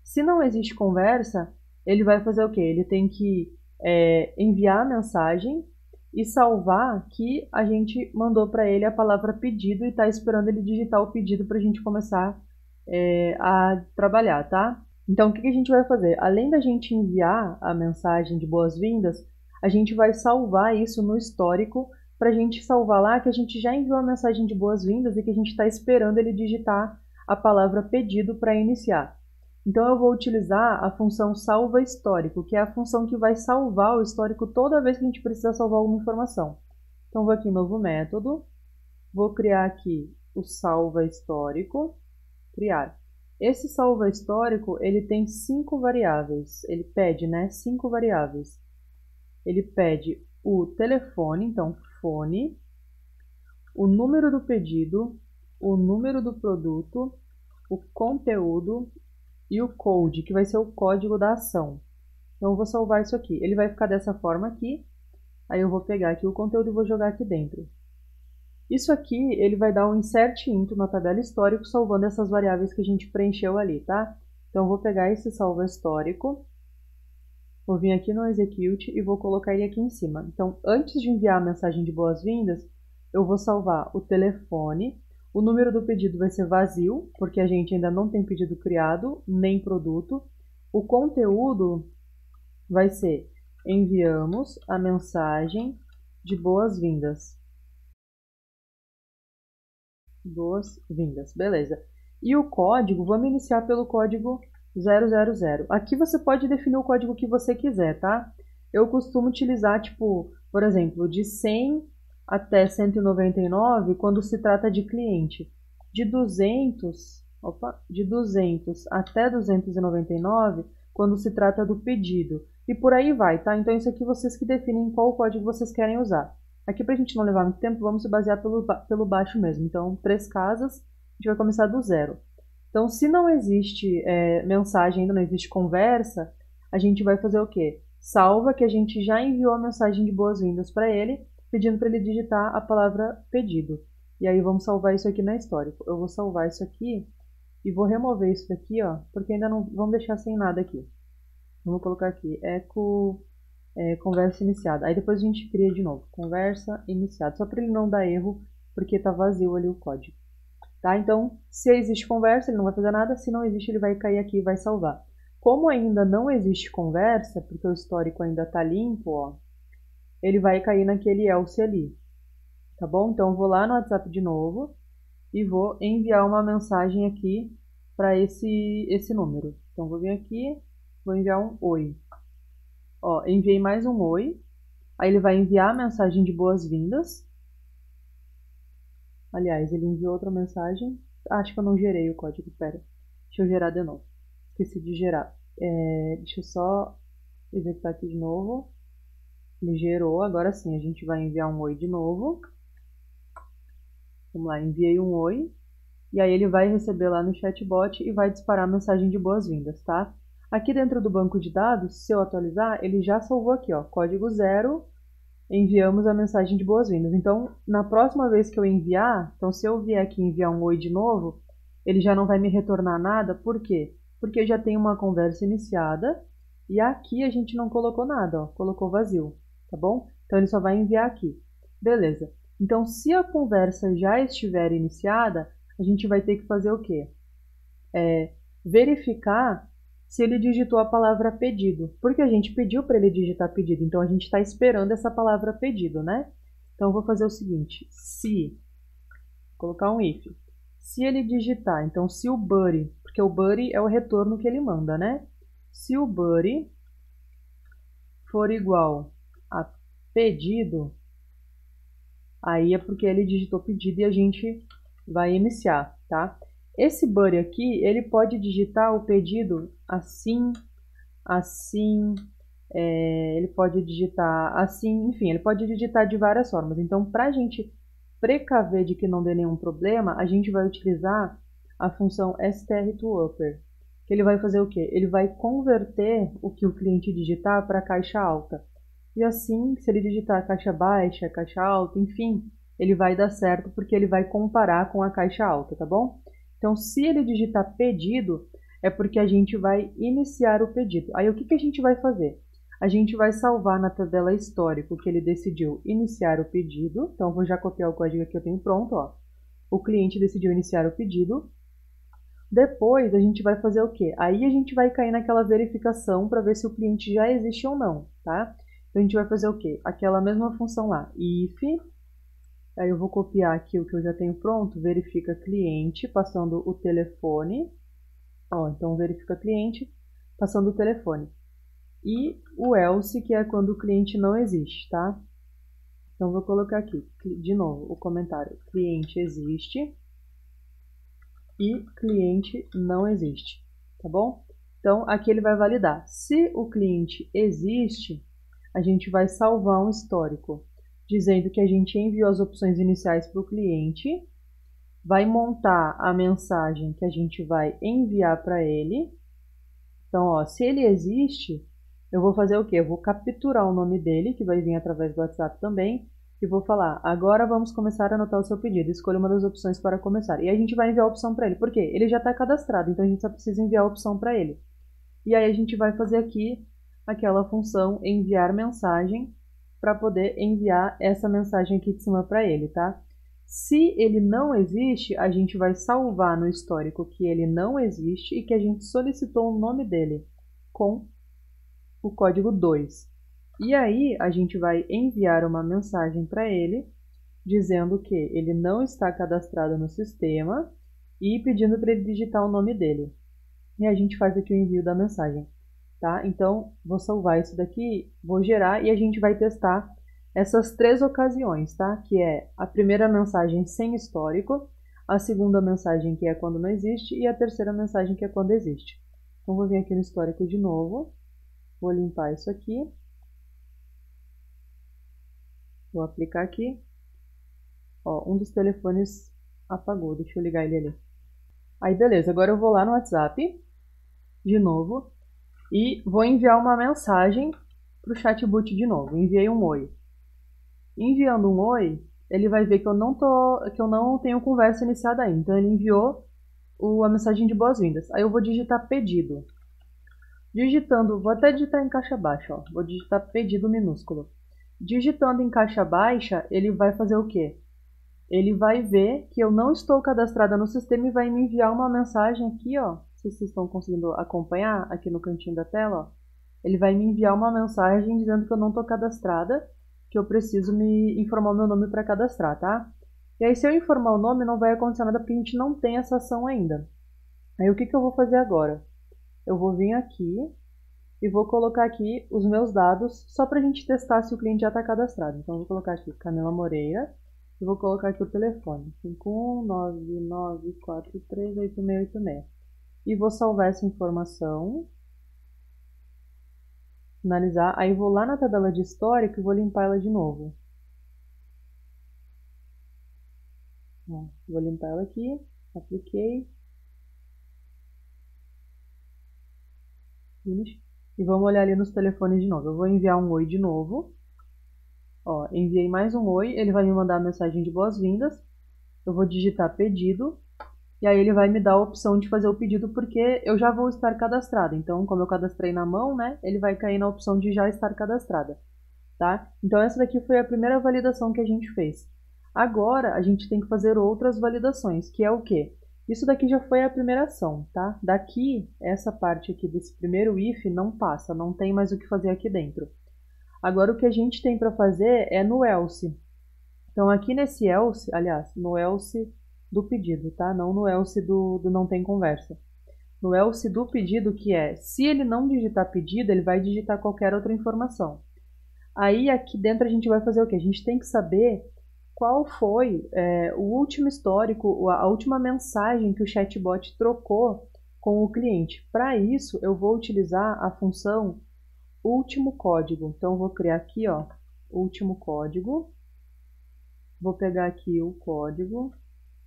Se não existe conversa, ele vai fazer o quê? Ele tem que é, enviar a mensagem e salvar que a gente mandou para ele a palavra pedido e está esperando ele digitar o pedido para a gente começar é, a trabalhar, tá? Então, o que, que a gente vai fazer? Além da gente enviar a mensagem de boas-vindas, a gente vai salvar isso no histórico para a gente salvar lá que a gente já enviou a mensagem de boas-vindas e que a gente está esperando ele digitar a palavra pedido para iniciar. Então eu vou utilizar a função salva histórico, que é a função que vai salvar o histórico toda vez que a gente precisa salvar alguma informação. Então vou aqui em novo método, vou criar aqui o salva histórico, criar. Esse salva histórico, ele tem cinco variáveis, ele pede, né, cinco variáveis. Ele pede o telefone, então fone, o número do pedido, o número do produto, o conteúdo e o code, que vai ser o código da ação. Então eu vou salvar isso aqui. Ele vai ficar dessa forma aqui. Aí eu vou pegar aqui o conteúdo e vou jogar aqui dentro. Isso aqui, ele vai dar um insert into na tabela histórico, salvando essas variáveis que a gente preencheu ali, tá? Então eu vou pegar esse salva histórico, vou vir aqui no execute e vou colocar ele aqui em cima. Então, antes de enviar a mensagem de boas-vindas, eu vou salvar o telefone, o número do pedido vai ser vazio, porque a gente ainda não tem pedido criado, nem produto. O conteúdo vai ser enviamos a mensagem de boas-vindas. Boas-vindas, beleza. E o código, vamos iniciar pelo código 000. Aqui você pode definir o código que você quiser, tá? Eu costumo utilizar, tipo, por exemplo, de 100 até 199 quando se trata de cliente. De 200, opa, de 200 até 299 quando se trata do pedido. E por aí vai, tá? Então isso aqui vocês que definem qual código vocês querem usar. Aqui para a gente não levar muito tempo, vamos se basear pelo, pelo baixo mesmo. Então, três casas, a gente vai começar do zero. Então, se não existe é, mensagem, ainda não existe conversa, a gente vai fazer o quê? Salva que a gente já enviou a mensagem de boas-vindas para ele pedindo para ele digitar a palavra pedido. E aí vamos salvar isso aqui na histórico. Eu vou salvar isso aqui e vou remover isso daqui, ó, porque ainda não vamos deixar sem nada aqui. Vamos colocar aqui eco é, conversa iniciada. Aí depois a gente cria de novo, conversa iniciada, só para ele não dar erro, porque tá vazio ali o código. Tá? Então, se existe conversa, ele não vai fazer nada, se não existe, ele vai cair aqui e vai salvar. Como ainda não existe conversa, porque o histórico ainda está limpo, ó, ele vai cair naquele else ali. Tá bom? Então vou lá no WhatsApp de novo e vou enviar uma mensagem aqui para esse, esse número. Então vou vir aqui, vou enviar um oi. Ó, enviei mais um oi. Aí ele vai enviar a mensagem de boas-vindas. Aliás, ele enviou outra mensagem. Acho que eu não gerei o código, pera. Deixa eu gerar de novo. Esqueci de gerar. É, deixa eu só executar aqui de novo. Ele gerou, agora sim, a gente vai enviar um oi de novo. Vamos lá, enviei um oi. E aí ele vai receber lá no chatbot e vai disparar a mensagem de boas-vindas, tá? Aqui dentro do banco de dados, se eu atualizar, ele já salvou aqui, ó, código zero, enviamos a mensagem de boas-vindas. Então, na próxima vez que eu enviar, então se eu vier aqui enviar um oi de novo, ele já não vai me retornar nada, por quê? Porque já tem uma conversa iniciada e aqui a gente não colocou nada, ó, colocou vazio tá bom? Então ele só vai enviar aqui. Beleza. Então, se a conversa já estiver iniciada, a gente vai ter que fazer o quê? É, verificar se ele digitou a palavra pedido. Porque a gente pediu para ele digitar pedido, então a gente está esperando essa palavra pedido, né? Então eu vou fazer o seguinte: se colocar um if, se ele digitar, então se o buddy, porque o buddy é o retorno que ele manda, né? Se o buddy for igual a pedido, aí é porque ele digitou pedido e a gente vai iniciar, tá? Esse buddy aqui, ele pode digitar o pedido assim, assim, é, ele pode digitar assim, enfim, ele pode digitar de várias formas. Então, para a gente precaver de que não dê nenhum problema, a gente vai utilizar a função str to upper, que ele vai fazer o quê? Ele vai converter o que o cliente digitar para caixa alta. E assim, se ele digitar caixa baixa, caixa alta, enfim, ele vai dar certo porque ele vai comparar com a caixa alta, tá bom? Então, se ele digitar pedido, é porque a gente vai iniciar o pedido. Aí, o que, que a gente vai fazer? A gente vai salvar na tabela histórico que ele decidiu iniciar o pedido. Então, vou já copiar o código que eu tenho pronto, ó. O cliente decidiu iniciar o pedido. Depois, a gente vai fazer o quê? Aí, a gente vai cair naquela verificação para ver se o cliente já existe ou não, tá? Então a gente vai fazer o quê? Aquela mesma função lá, if Aí eu vou copiar aqui o que eu já tenho pronto, verifica cliente, passando o telefone. Ó, então verifica cliente, passando o telefone. E o else, que é quando o cliente não existe, tá? Então vou colocar aqui, de novo, o comentário. Cliente existe e cliente não existe, tá bom? Então aqui ele vai validar. Se o cliente existe, a gente vai salvar um histórico dizendo que a gente enviou as opções iniciais para o cliente, vai montar a mensagem que a gente vai enviar para ele. Então, ó, se ele existe, eu vou fazer o quê? Eu vou capturar o nome dele, que vai vir através do WhatsApp também, e vou falar, agora vamos começar a anotar o seu pedido, escolha uma das opções para começar. E a gente vai enviar a opção para ele, por quê? Ele já está cadastrado, então a gente só precisa enviar a opção para ele. E aí a gente vai fazer aqui aquela função enviar mensagem, para poder enviar essa mensagem aqui de cima para ele, tá? Se ele não existe, a gente vai salvar no histórico que ele não existe e que a gente solicitou o nome dele com o código 2. E aí a gente vai enviar uma mensagem para ele dizendo que ele não está cadastrado no sistema e pedindo para ele digitar o nome dele. E a gente faz aqui o envio da mensagem tá? Então, vou salvar isso daqui, vou gerar e a gente vai testar essas três ocasiões, tá? Que é a primeira mensagem sem histórico, a segunda mensagem que é quando não existe e a terceira mensagem que é quando existe. Então, vou vir aqui no histórico de novo, vou limpar isso aqui, vou aplicar aqui. Ó, um dos telefones apagou, deixa eu ligar ele ali. Aí, beleza, agora eu vou lá no WhatsApp, de novo, e vou enviar uma mensagem para o chatbot de novo. Enviei um oi. Enviando um oi, ele vai ver que eu não tô, que eu não tenho conversa iniciada ainda. Então ele enviou o, a mensagem de boas-vindas. Aí eu vou digitar pedido. Digitando, vou até digitar em caixa baixa, ó. Vou digitar pedido minúsculo. Digitando em caixa baixa, ele vai fazer o quê? Ele vai ver que eu não estou cadastrada no sistema e vai me enviar uma mensagem aqui, ó, se vocês estão conseguindo acompanhar aqui no cantinho da tela, ó, ele vai me enviar uma mensagem dizendo que eu não estou cadastrada, que eu preciso me informar o meu nome para cadastrar, tá? E aí, se eu informar o nome, não vai acontecer nada porque a gente não tem essa ação ainda. Aí, o que, que eu vou fazer agora? Eu vou vir aqui e vou colocar aqui os meus dados só para a gente testar se o cliente já está cadastrado. Então, eu vou colocar aqui Camila Moreira e vou colocar aqui o telefone: 51994386686 e vou salvar essa informação, finalizar, aí vou lá na tabela de histórico e vou limpar ela de novo. vou limpar ela aqui, apliquei, finish, e vamos olhar ali nos telefones de novo. Eu vou enviar um oi de novo, ó, enviei mais um oi, ele vai me mandar a mensagem de boas-vindas, eu vou digitar pedido, e aí ele vai me dar a opção de fazer o pedido porque eu já vou estar cadastrado. Então, como eu cadastrei na mão, né, ele vai cair na opção de já estar cadastrada, tá? Então essa daqui foi a primeira validação que a gente fez. Agora a gente tem que fazer outras validações, que é o quê? Isso daqui já foi a primeira ação, tá? Daqui, essa parte aqui desse primeiro if não passa, não tem mais o que fazer aqui dentro. Agora o que a gente tem para fazer é no else. Então aqui nesse else, aliás, no else do pedido, tá? Não no else do, do não tem conversa. No else do pedido, que é, se ele não digitar pedido, ele vai digitar qualquer outra informação. Aí aqui dentro a gente vai fazer o que? A gente tem que saber qual foi é, o último histórico, a última mensagem que o chatbot trocou com o cliente. Para isso, eu vou utilizar a função último código. Então, eu vou criar aqui, ó, último código. Vou pegar aqui o código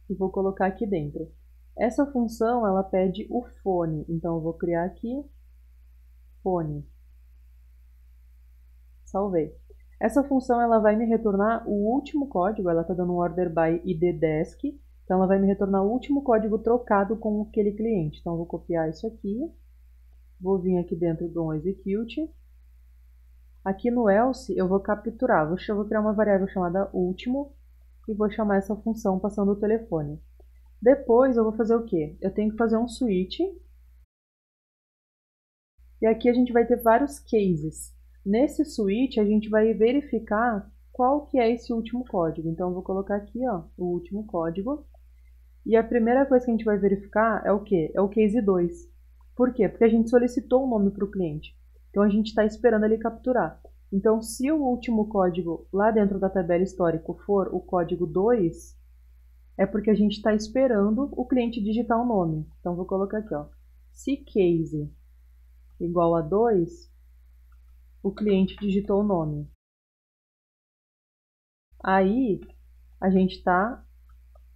e vou colocar aqui dentro. Essa função ela pede o fone, então eu vou criar aqui fone. Salvei. Essa função ela vai me retornar o último código, ela está dando um order by id desk, então ela vai me retornar o último código trocado com aquele cliente. Então eu vou copiar isso aqui, vou vir aqui dentro do execute. Aqui no else eu vou capturar, vou criar uma variável chamada último e vou chamar essa função passando o telefone. Depois eu vou fazer o quê? Eu tenho que fazer um switch. E aqui a gente vai ter vários cases. Nesse switch a gente vai verificar qual que é esse último código. Então, eu vou colocar aqui ó, o último código. E a primeira coisa que a gente vai verificar é o que? É o case 2. Por quê? Porque a gente solicitou o um nome para o cliente. Então, a gente está esperando ele capturar. Então, se o último código lá dentro da tabela histórico for o código 2, é porque a gente está esperando o cliente digitar o um nome. Então, vou colocar aqui, ó. Se case igual a 2, o cliente digitou o nome. Aí, a gente está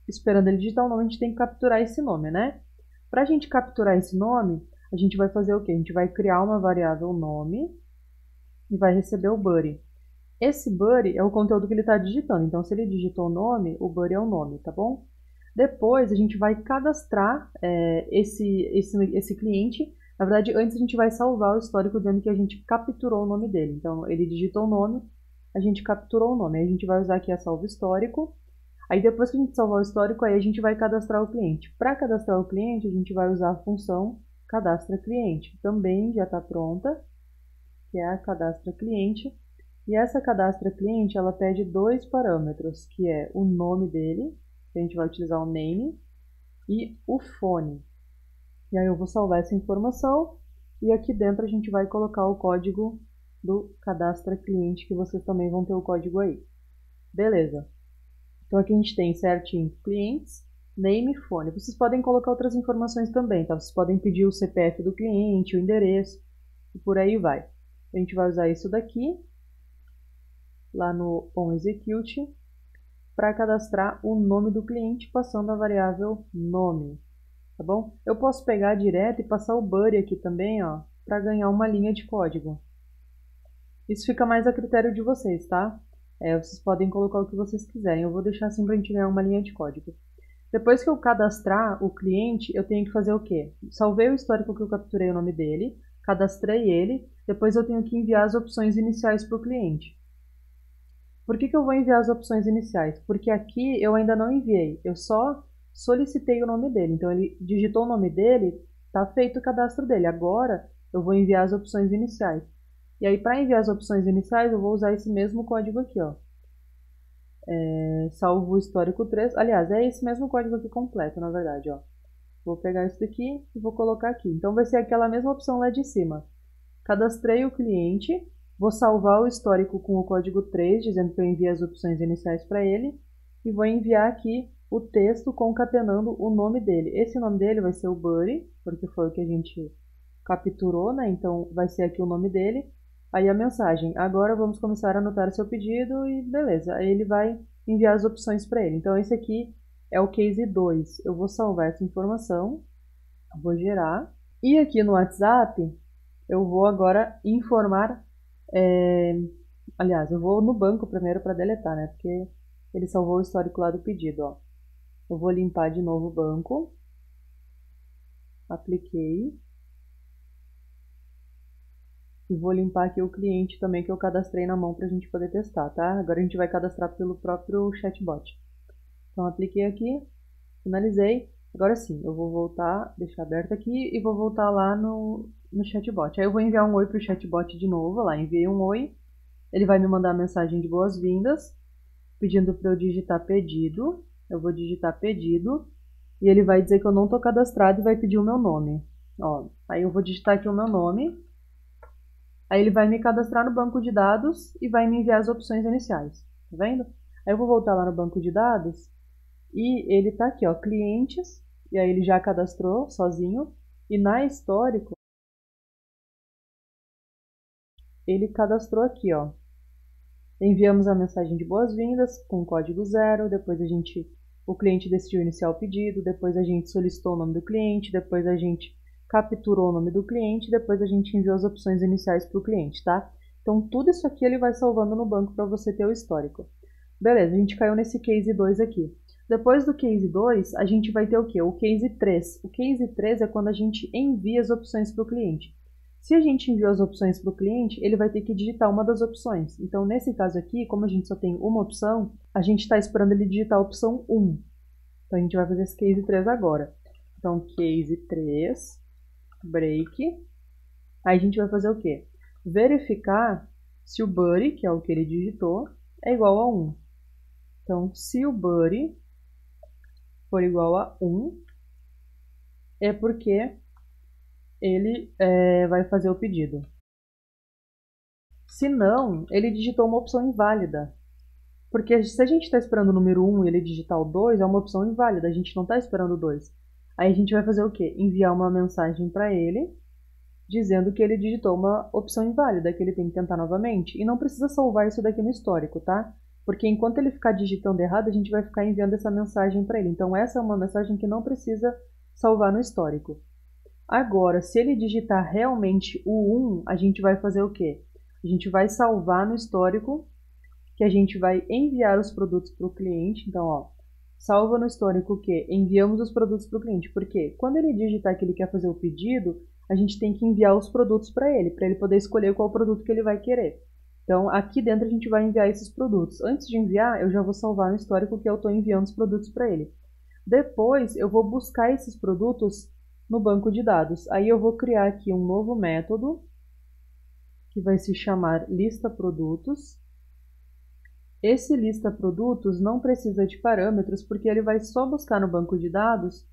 esperando ele digitar o nome, a gente tem que capturar esse nome, né? Para a gente capturar esse nome, a gente vai fazer o quê? A gente vai criar uma variável nome e vai receber o buddy. Esse buddy é o conteúdo que ele está digitando, então se ele digitou o nome, o buddy é o nome, tá bom? Depois a gente vai cadastrar é, esse, esse, esse cliente. Na verdade, antes a gente vai salvar o histórico dizendo que a gente capturou o nome dele. Então, ele digitou o nome, a gente capturou o nome. Aí a gente vai usar aqui a salvo histórico. Aí depois que a gente salvar o histórico, aí a gente vai cadastrar o cliente. Para cadastrar o cliente, a gente vai usar a função cadastra cliente. Também já está pronta, que é a cadastra cliente. E essa cadastra cliente, ela pede dois parâmetros, que é o nome dele, que a gente vai utilizar o name, e o fone. E aí eu vou salvar essa informação e aqui dentro a gente vai colocar o código do cadastra cliente, que vocês também vão ter o código aí. Beleza. Então aqui a gente tem certinho clientes, name e fone. Vocês podem colocar outras informações também, tá? Vocês podem pedir o CPF do cliente, o endereço e por aí vai. A gente vai usar isso daqui, lá no onExecute, para cadastrar o nome do cliente passando a variável nome, tá bom? Eu posso pegar direto e passar o buddy aqui também, ó, para ganhar uma linha de código. Isso fica mais a critério de vocês, tá? É, vocês podem colocar o que vocês quiserem. Eu vou deixar assim para a gente ganhar uma linha de código. Depois que eu cadastrar o cliente, eu tenho que fazer o quê? Salvei o histórico que eu capturei o nome dele, cadastrei ele, depois eu tenho que enviar as opções iniciais para o cliente. Por que, que eu vou enviar as opções iniciais? Porque aqui eu ainda não enviei, eu só solicitei o nome dele. Então ele digitou o nome dele, está feito o cadastro dele. Agora eu vou enviar as opções iniciais. E aí, para enviar as opções iniciais, eu vou usar esse mesmo código aqui, ó. É, salvo histórico 3. Aliás, é esse mesmo código aqui completo, na verdade, ó. Vou pegar isso daqui e vou colocar aqui. Então, vai ser aquela mesma opção lá de cima. Cadastrei o cliente, vou salvar o histórico com o código 3, dizendo que eu enviei as opções iniciais para ele, e vou enviar aqui o texto concatenando o nome dele. Esse nome dele vai ser o Buddy, porque foi o que a gente capturou, né? Então, vai ser aqui o nome dele. Aí a mensagem, agora vamos começar a anotar seu pedido e beleza. Aí ele vai enviar as opções para ele. Então esse aqui é o case 2. Eu vou salvar essa informação, vou gerar. E aqui no WhatsApp, eu vou agora informar. É... Aliás, eu vou no banco primeiro para deletar, né? Porque ele salvou o histórico lá do pedido, ó. Eu vou limpar de novo o banco. Apliquei. E vou limpar aqui o cliente também que eu cadastrei na mão para a gente poder testar, tá? Agora a gente vai cadastrar pelo próprio chatbot. Então apliquei aqui, finalizei. Agora sim, eu vou voltar, deixar aberto aqui e vou voltar lá no, no chatbot. Aí eu vou enviar um oi para o chatbot de novo, lá enviei um oi. Ele vai me mandar a mensagem de boas-vindas, pedindo para eu digitar pedido. Eu vou digitar pedido e ele vai dizer que eu não estou cadastrado e vai pedir o meu nome. Ó, aí eu vou digitar aqui o meu nome Aí ele vai me cadastrar no banco de dados e vai me enviar as opções iniciais. Tá vendo? Aí eu vou voltar lá no banco de dados e ele tá aqui, ó, clientes, e aí ele já cadastrou sozinho. E na histórico, ele cadastrou aqui, ó. Enviamos a mensagem de boas-vindas com código zero, depois a gente, o cliente decidiu iniciar o pedido, depois a gente solicitou o nome do cliente, depois a gente capturou o nome do cliente, depois a gente enviou as opções iniciais para o cliente, tá? Então, tudo isso aqui ele vai salvando no banco para você ter o histórico. Beleza, a gente caiu nesse case 2 aqui. Depois do case 2, a gente vai ter o quê? O case 3. O case 3 é quando a gente envia as opções para o cliente. Se a gente enviou as opções para o cliente, ele vai ter que digitar uma das opções. Então, nesse caso aqui, como a gente só tem uma opção, a gente está esperando ele digitar a opção 1. Então, a gente vai fazer esse case 3 agora. Então, case 3, break. Aí a gente vai fazer o quê? Verificar se o buddy, que é o que ele digitou, é igual a 1. Então, se o buddy for igual a 1, é porque ele é, vai fazer o pedido. Se não, ele digitou uma opção inválida. Porque se a gente está esperando o número 1 e ele digitar o 2, é uma opção inválida, a gente não está esperando o 2. Aí a gente vai fazer o quê? Enviar uma mensagem para ele dizendo que ele digitou uma opção inválida, que ele tem que tentar novamente. E não precisa salvar isso daqui no histórico, tá? Porque enquanto ele ficar digitando errado, a gente vai ficar enviando essa mensagem para ele. Então essa é uma mensagem que não precisa salvar no histórico. Agora, se ele digitar realmente o 1, a gente vai fazer o quê? A gente vai salvar no histórico que a gente vai enviar os produtos para o cliente. Então, ó, salva no histórico que enviamos os produtos para o cliente. Porque quando ele digitar que ele quer fazer o pedido, a gente tem que enviar os produtos para ele, para ele poder escolher qual produto que ele vai querer. Então, aqui dentro a gente vai enviar esses produtos. Antes de enviar, eu já vou salvar no histórico que eu estou enviando os produtos para ele. Depois, eu vou buscar esses produtos no banco de dados. Aí eu vou criar aqui um novo método, que vai se chamar lista produtos. Esse lista produtos não precisa de parâmetros, porque ele vai só buscar no banco de dados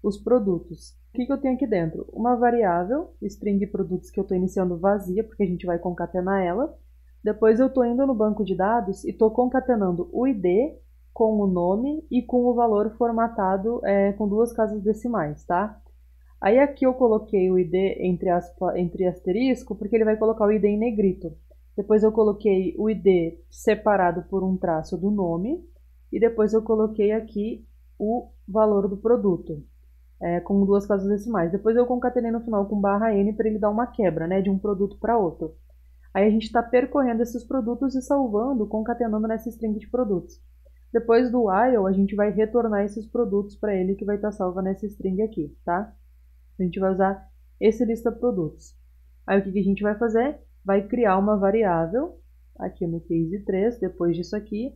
os produtos. O que, que eu tenho aqui dentro? Uma variável, string produtos que eu estou iniciando vazia, porque a gente vai concatenar ela. Depois eu estou indo no banco de dados e estou concatenando o ID com o nome e com o valor formatado é, com duas casas decimais, tá? Aí aqui eu coloquei o ID entre, aspa, entre asterisco, porque ele vai colocar o ID em negrito. Depois eu coloquei o ID separado por um traço do nome. E depois eu coloquei aqui o valor do produto, é, com duas casas decimais. Depois eu concatenei no final com barra N para ele dar uma quebra, né, de um produto para outro. Aí a gente está percorrendo esses produtos e salvando, concatenando nessa string de produtos. Depois do while, a gente vai retornar esses produtos para ele que vai estar tá salvo nessa string aqui, tá? A gente vai usar esse lista produtos. Aí o que, que a gente vai fazer? Vai criar uma variável, aqui no case 3, depois disso aqui,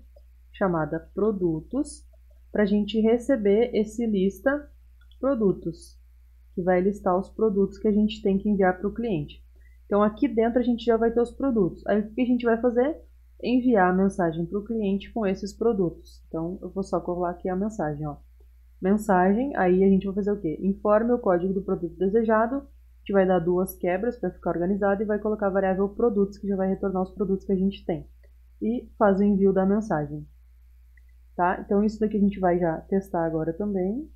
chamada produtos, para a gente receber esse lista produtos, que vai listar os produtos que a gente tem que enviar para o cliente. Então aqui dentro a gente já vai ter os produtos. Aí o que a gente vai fazer? Enviar a mensagem para o cliente com esses produtos. Então eu vou só colar aqui a mensagem, ó mensagem, aí a gente vai fazer o quê? Informe o código do produto desejado, a gente vai dar duas quebras para ficar organizado e vai colocar a variável produtos, que já vai retornar os produtos que a gente tem. E faz o envio da mensagem. Tá? Então isso daqui a gente vai já testar agora também.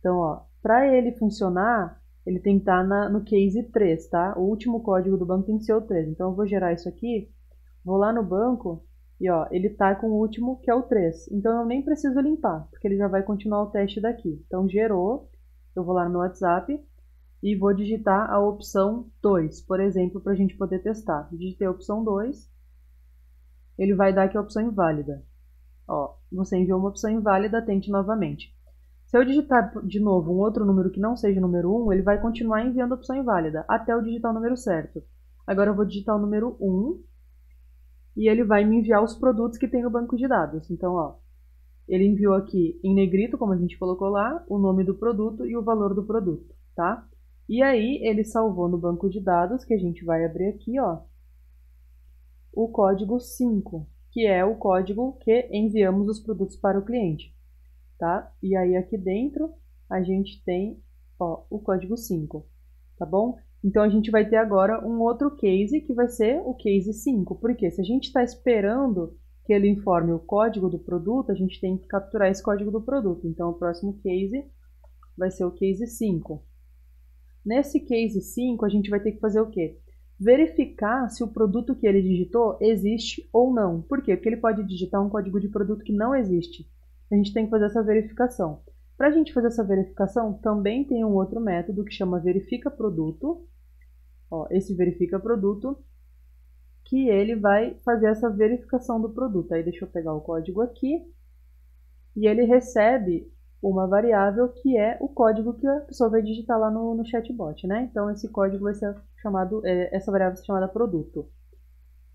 Então, ó, para ele funcionar, ele tem que estar tá no case 3, tá? O último código do banco tem que ser o 3. Então eu vou gerar isso aqui, vou lá no banco e ó, ele tá com o último, que é o 3. Então eu nem preciso limpar, porque ele já vai continuar o teste daqui. Então gerou, eu vou lá no meu WhatsApp e vou digitar a opção 2, por exemplo, para a gente poder testar. Digitei a opção 2, ele vai dar aqui a opção inválida. Ó, você enviou uma opção inválida, tente novamente. Se eu digitar de novo um outro número que não seja o número 1, ele vai continuar enviando a opção inválida, até eu digitar o número certo. Agora eu vou digitar o número 1, e ele vai me enviar os produtos que tem no banco de dados. Então, ó, ele enviou aqui em negrito, como a gente colocou lá, o nome do produto e o valor do produto, tá? E aí ele salvou no banco de dados, que a gente vai abrir aqui, ó, o código 5, que é o código que enviamos os produtos para o cliente, tá? E aí aqui dentro a gente tem, ó, o código 5, tá bom? Então a gente vai ter agora um outro case que vai ser o case 5. Porque se a gente está esperando que ele informe o código do produto, a gente tem que capturar esse código do produto. Então o próximo case vai ser o case 5. Nesse case 5, a gente vai ter que fazer o quê? Verificar se o produto que ele digitou existe ou não. Por quê? Porque ele pode digitar um código de produto que não existe. A gente tem que fazer essa verificação. Para a gente fazer essa verificação, também tem um outro método que chama verifica produto, Ó, esse verifica produto, que ele vai fazer essa verificação do produto. Aí deixa eu pegar o código aqui, e ele recebe uma variável que é o código que a pessoa vai digitar lá no, no chatbot, né? Então esse código vai ser chamado, é, essa variável vai ser chamada produto.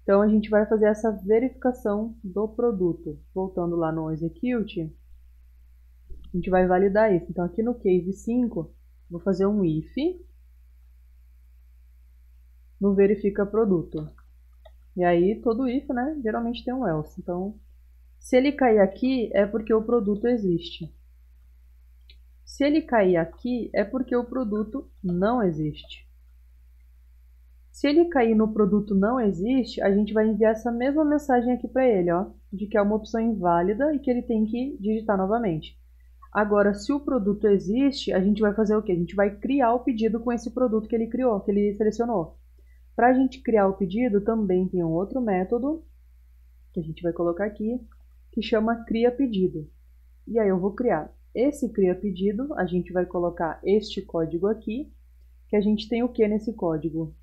Então a gente vai fazer essa verificação do produto. Voltando lá no execute, a gente vai validar isso. Então aqui no case 5, vou fazer um if no verifica produto. E aí todo if, né, geralmente tem um else. Então, se ele cair aqui é porque o produto existe. Se ele cair aqui é porque o produto não existe. Se ele cair no produto não existe, a gente vai enviar essa mesma mensagem aqui para ele, ó, de que é uma opção inválida e que ele tem que digitar novamente. Agora, se o produto existe, a gente vai fazer o quê? A gente vai criar o pedido com esse produto que ele criou, que ele selecionou. Para a gente criar o pedido, também tem um outro método, que a gente vai colocar aqui, que chama cria pedido. E aí eu vou criar esse cria pedido, a gente vai colocar este código aqui, que a gente tem o que nesse código?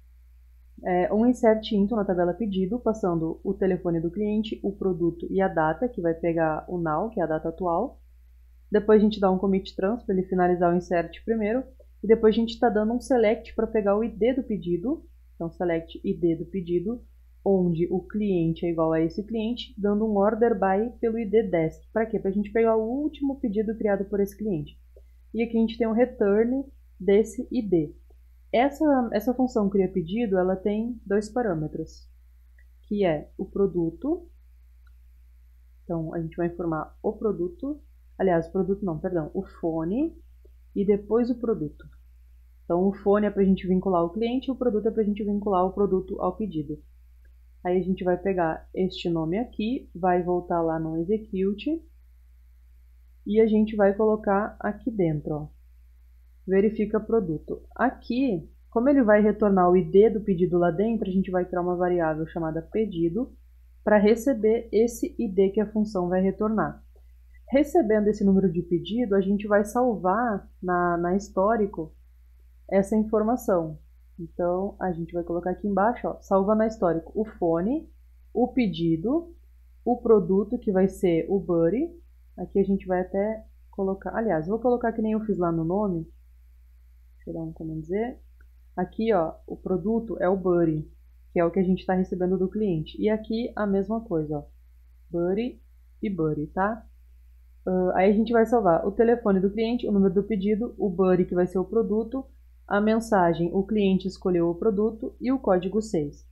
É, um insert into na tabela pedido, passando o telefone do cliente, o produto e a data, que vai pegar o now, que é a data atual. Depois a gente dá um commit trans para ele finalizar o insert primeiro. E depois a gente está dando um select para pegar o ID do pedido. Então, select ID do pedido, onde o cliente é igual a esse cliente, dando um order by pelo ID desk. Para quê? Para a gente pegar o último pedido criado por esse cliente. E aqui a gente tem um return desse ID. Essa, essa função cria pedido, ela tem dois parâmetros, que é o produto. Então, a gente vai informar o produto, aliás, o produto não, perdão, o fone e depois o produto. Então, o fone é para a gente vincular o cliente o produto é para a gente vincular o produto ao pedido. Aí a gente vai pegar este nome aqui, vai voltar lá no execute e a gente vai colocar aqui dentro, ó, verifica produto. Aqui, como ele vai retornar o ID do pedido lá dentro, a gente vai criar uma variável chamada pedido para receber esse ID que a função vai retornar. Recebendo esse número de pedido, a gente vai salvar na, na histórico essa informação. Então, a gente vai colocar aqui embaixo, ó, salva na histórico o fone, o pedido, o produto, que vai ser o buddy. Aqui a gente vai até colocar... Aliás, vou colocar que nem eu fiz lá no nome. Deixa um. Aqui, ó, o produto é o buddy, que é o que a gente está recebendo do cliente. E aqui a mesma coisa, ó, buddy e buddy, tá? Uh, aí a gente vai salvar o telefone do cliente, o número do pedido, o buddy, que vai ser o produto, a mensagem o cliente escolheu o produto e o código 6.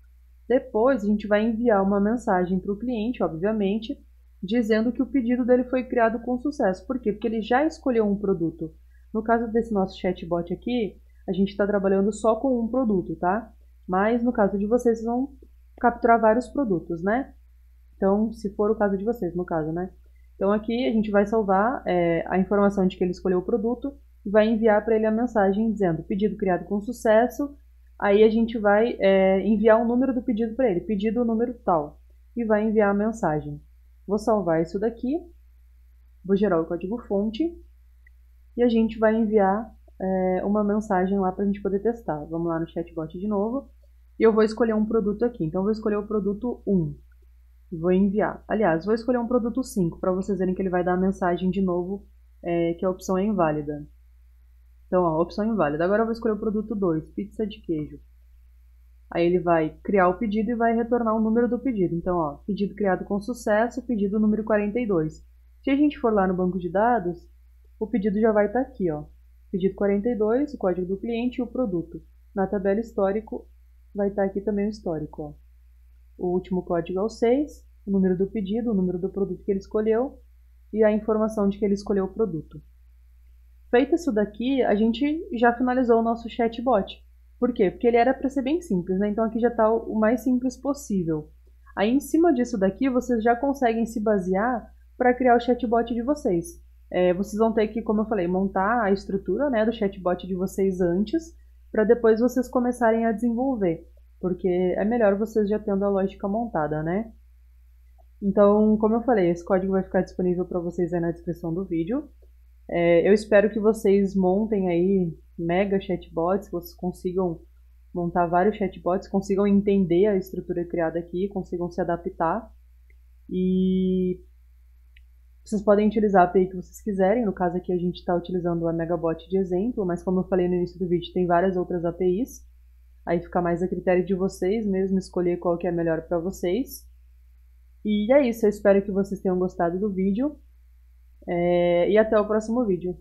Depois a gente vai enviar uma mensagem para o cliente, obviamente, dizendo que o pedido dele foi criado com sucesso. Por quê? Porque ele já escolheu um produto. No caso desse nosso chatbot aqui, a gente está trabalhando só com um produto, tá? Mas no caso de vocês, vocês vão capturar vários produtos, né? Então, se for o caso de vocês, no caso, né? Então aqui a gente vai salvar é, a informação de que ele escolheu o produto vai enviar para ele a mensagem dizendo pedido criado com sucesso. Aí a gente vai é, enviar o número do pedido para ele, pedido número tal, e vai enviar a mensagem. Vou salvar isso daqui, vou gerar o código fonte e a gente vai enviar é, uma mensagem lá para a gente poder testar. Vamos lá no chatbot de novo e eu vou escolher um produto aqui. Então, eu vou escolher o produto 1 e vou enviar. Aliás, vou escolher um produto 5 para vocês verem que ele vai dar a mensagem de novo é, que a opção é inválida. Então, ó, opção inválida. Agora eu vou escolher o produto 2, pizza de queijo. Aí ele vai criar o pedido e vai retornar o número do pedido. Então, ó, pedido criado com sucesso, pedido número 42. Se a gente for lá no banco de dados, o pedido já vai estar tá aqui, ó. Pedido 42, o código do cliente e o produto. Na tabela histórico vai estar tá aqui também o histórico, ó. O último código é o 6, o número do pedido, o número do produto que ele escolheu e a informação de que ele escolheu o produto. Feito isso daqui, a gente já finalizou o nosso chatbot. Por quê? Porque ele era para ser bem simples, né? Então aqui já está o mais simples possível. Aí em cima disso daqui, vocês já conseguem se basear para criar o chatbot de vocês. É, vocês vão ter que, como eu falei, montar a estrutura né, do chatbot de vocês antes, para depois vocês começarem a desenvolver. Porque é melhor vocês já tendo a lógica montada, né? Então, como eu falei, esse código vai ficar disponível para vocês aí na descrição do vídeo. É, eu espero que vocês montem aí mega chatbots, vocês consigam montar vários chatbots, consigam entender a estrutura criada aqui, consigam se adaptar. E vocês podem utilizar a API que vocês quiserem, no caso aqui a gente está utilizando a Megabot de exemplo, mas como eu falei no início do vídeo, tem várias outras APIs. Aí fica mais a critério de vocês mesmo escolher qual que é melhor para vocês. E é isso, eu espero que vocês tenham gostado do vídeo. É, e até o próximo vídeo.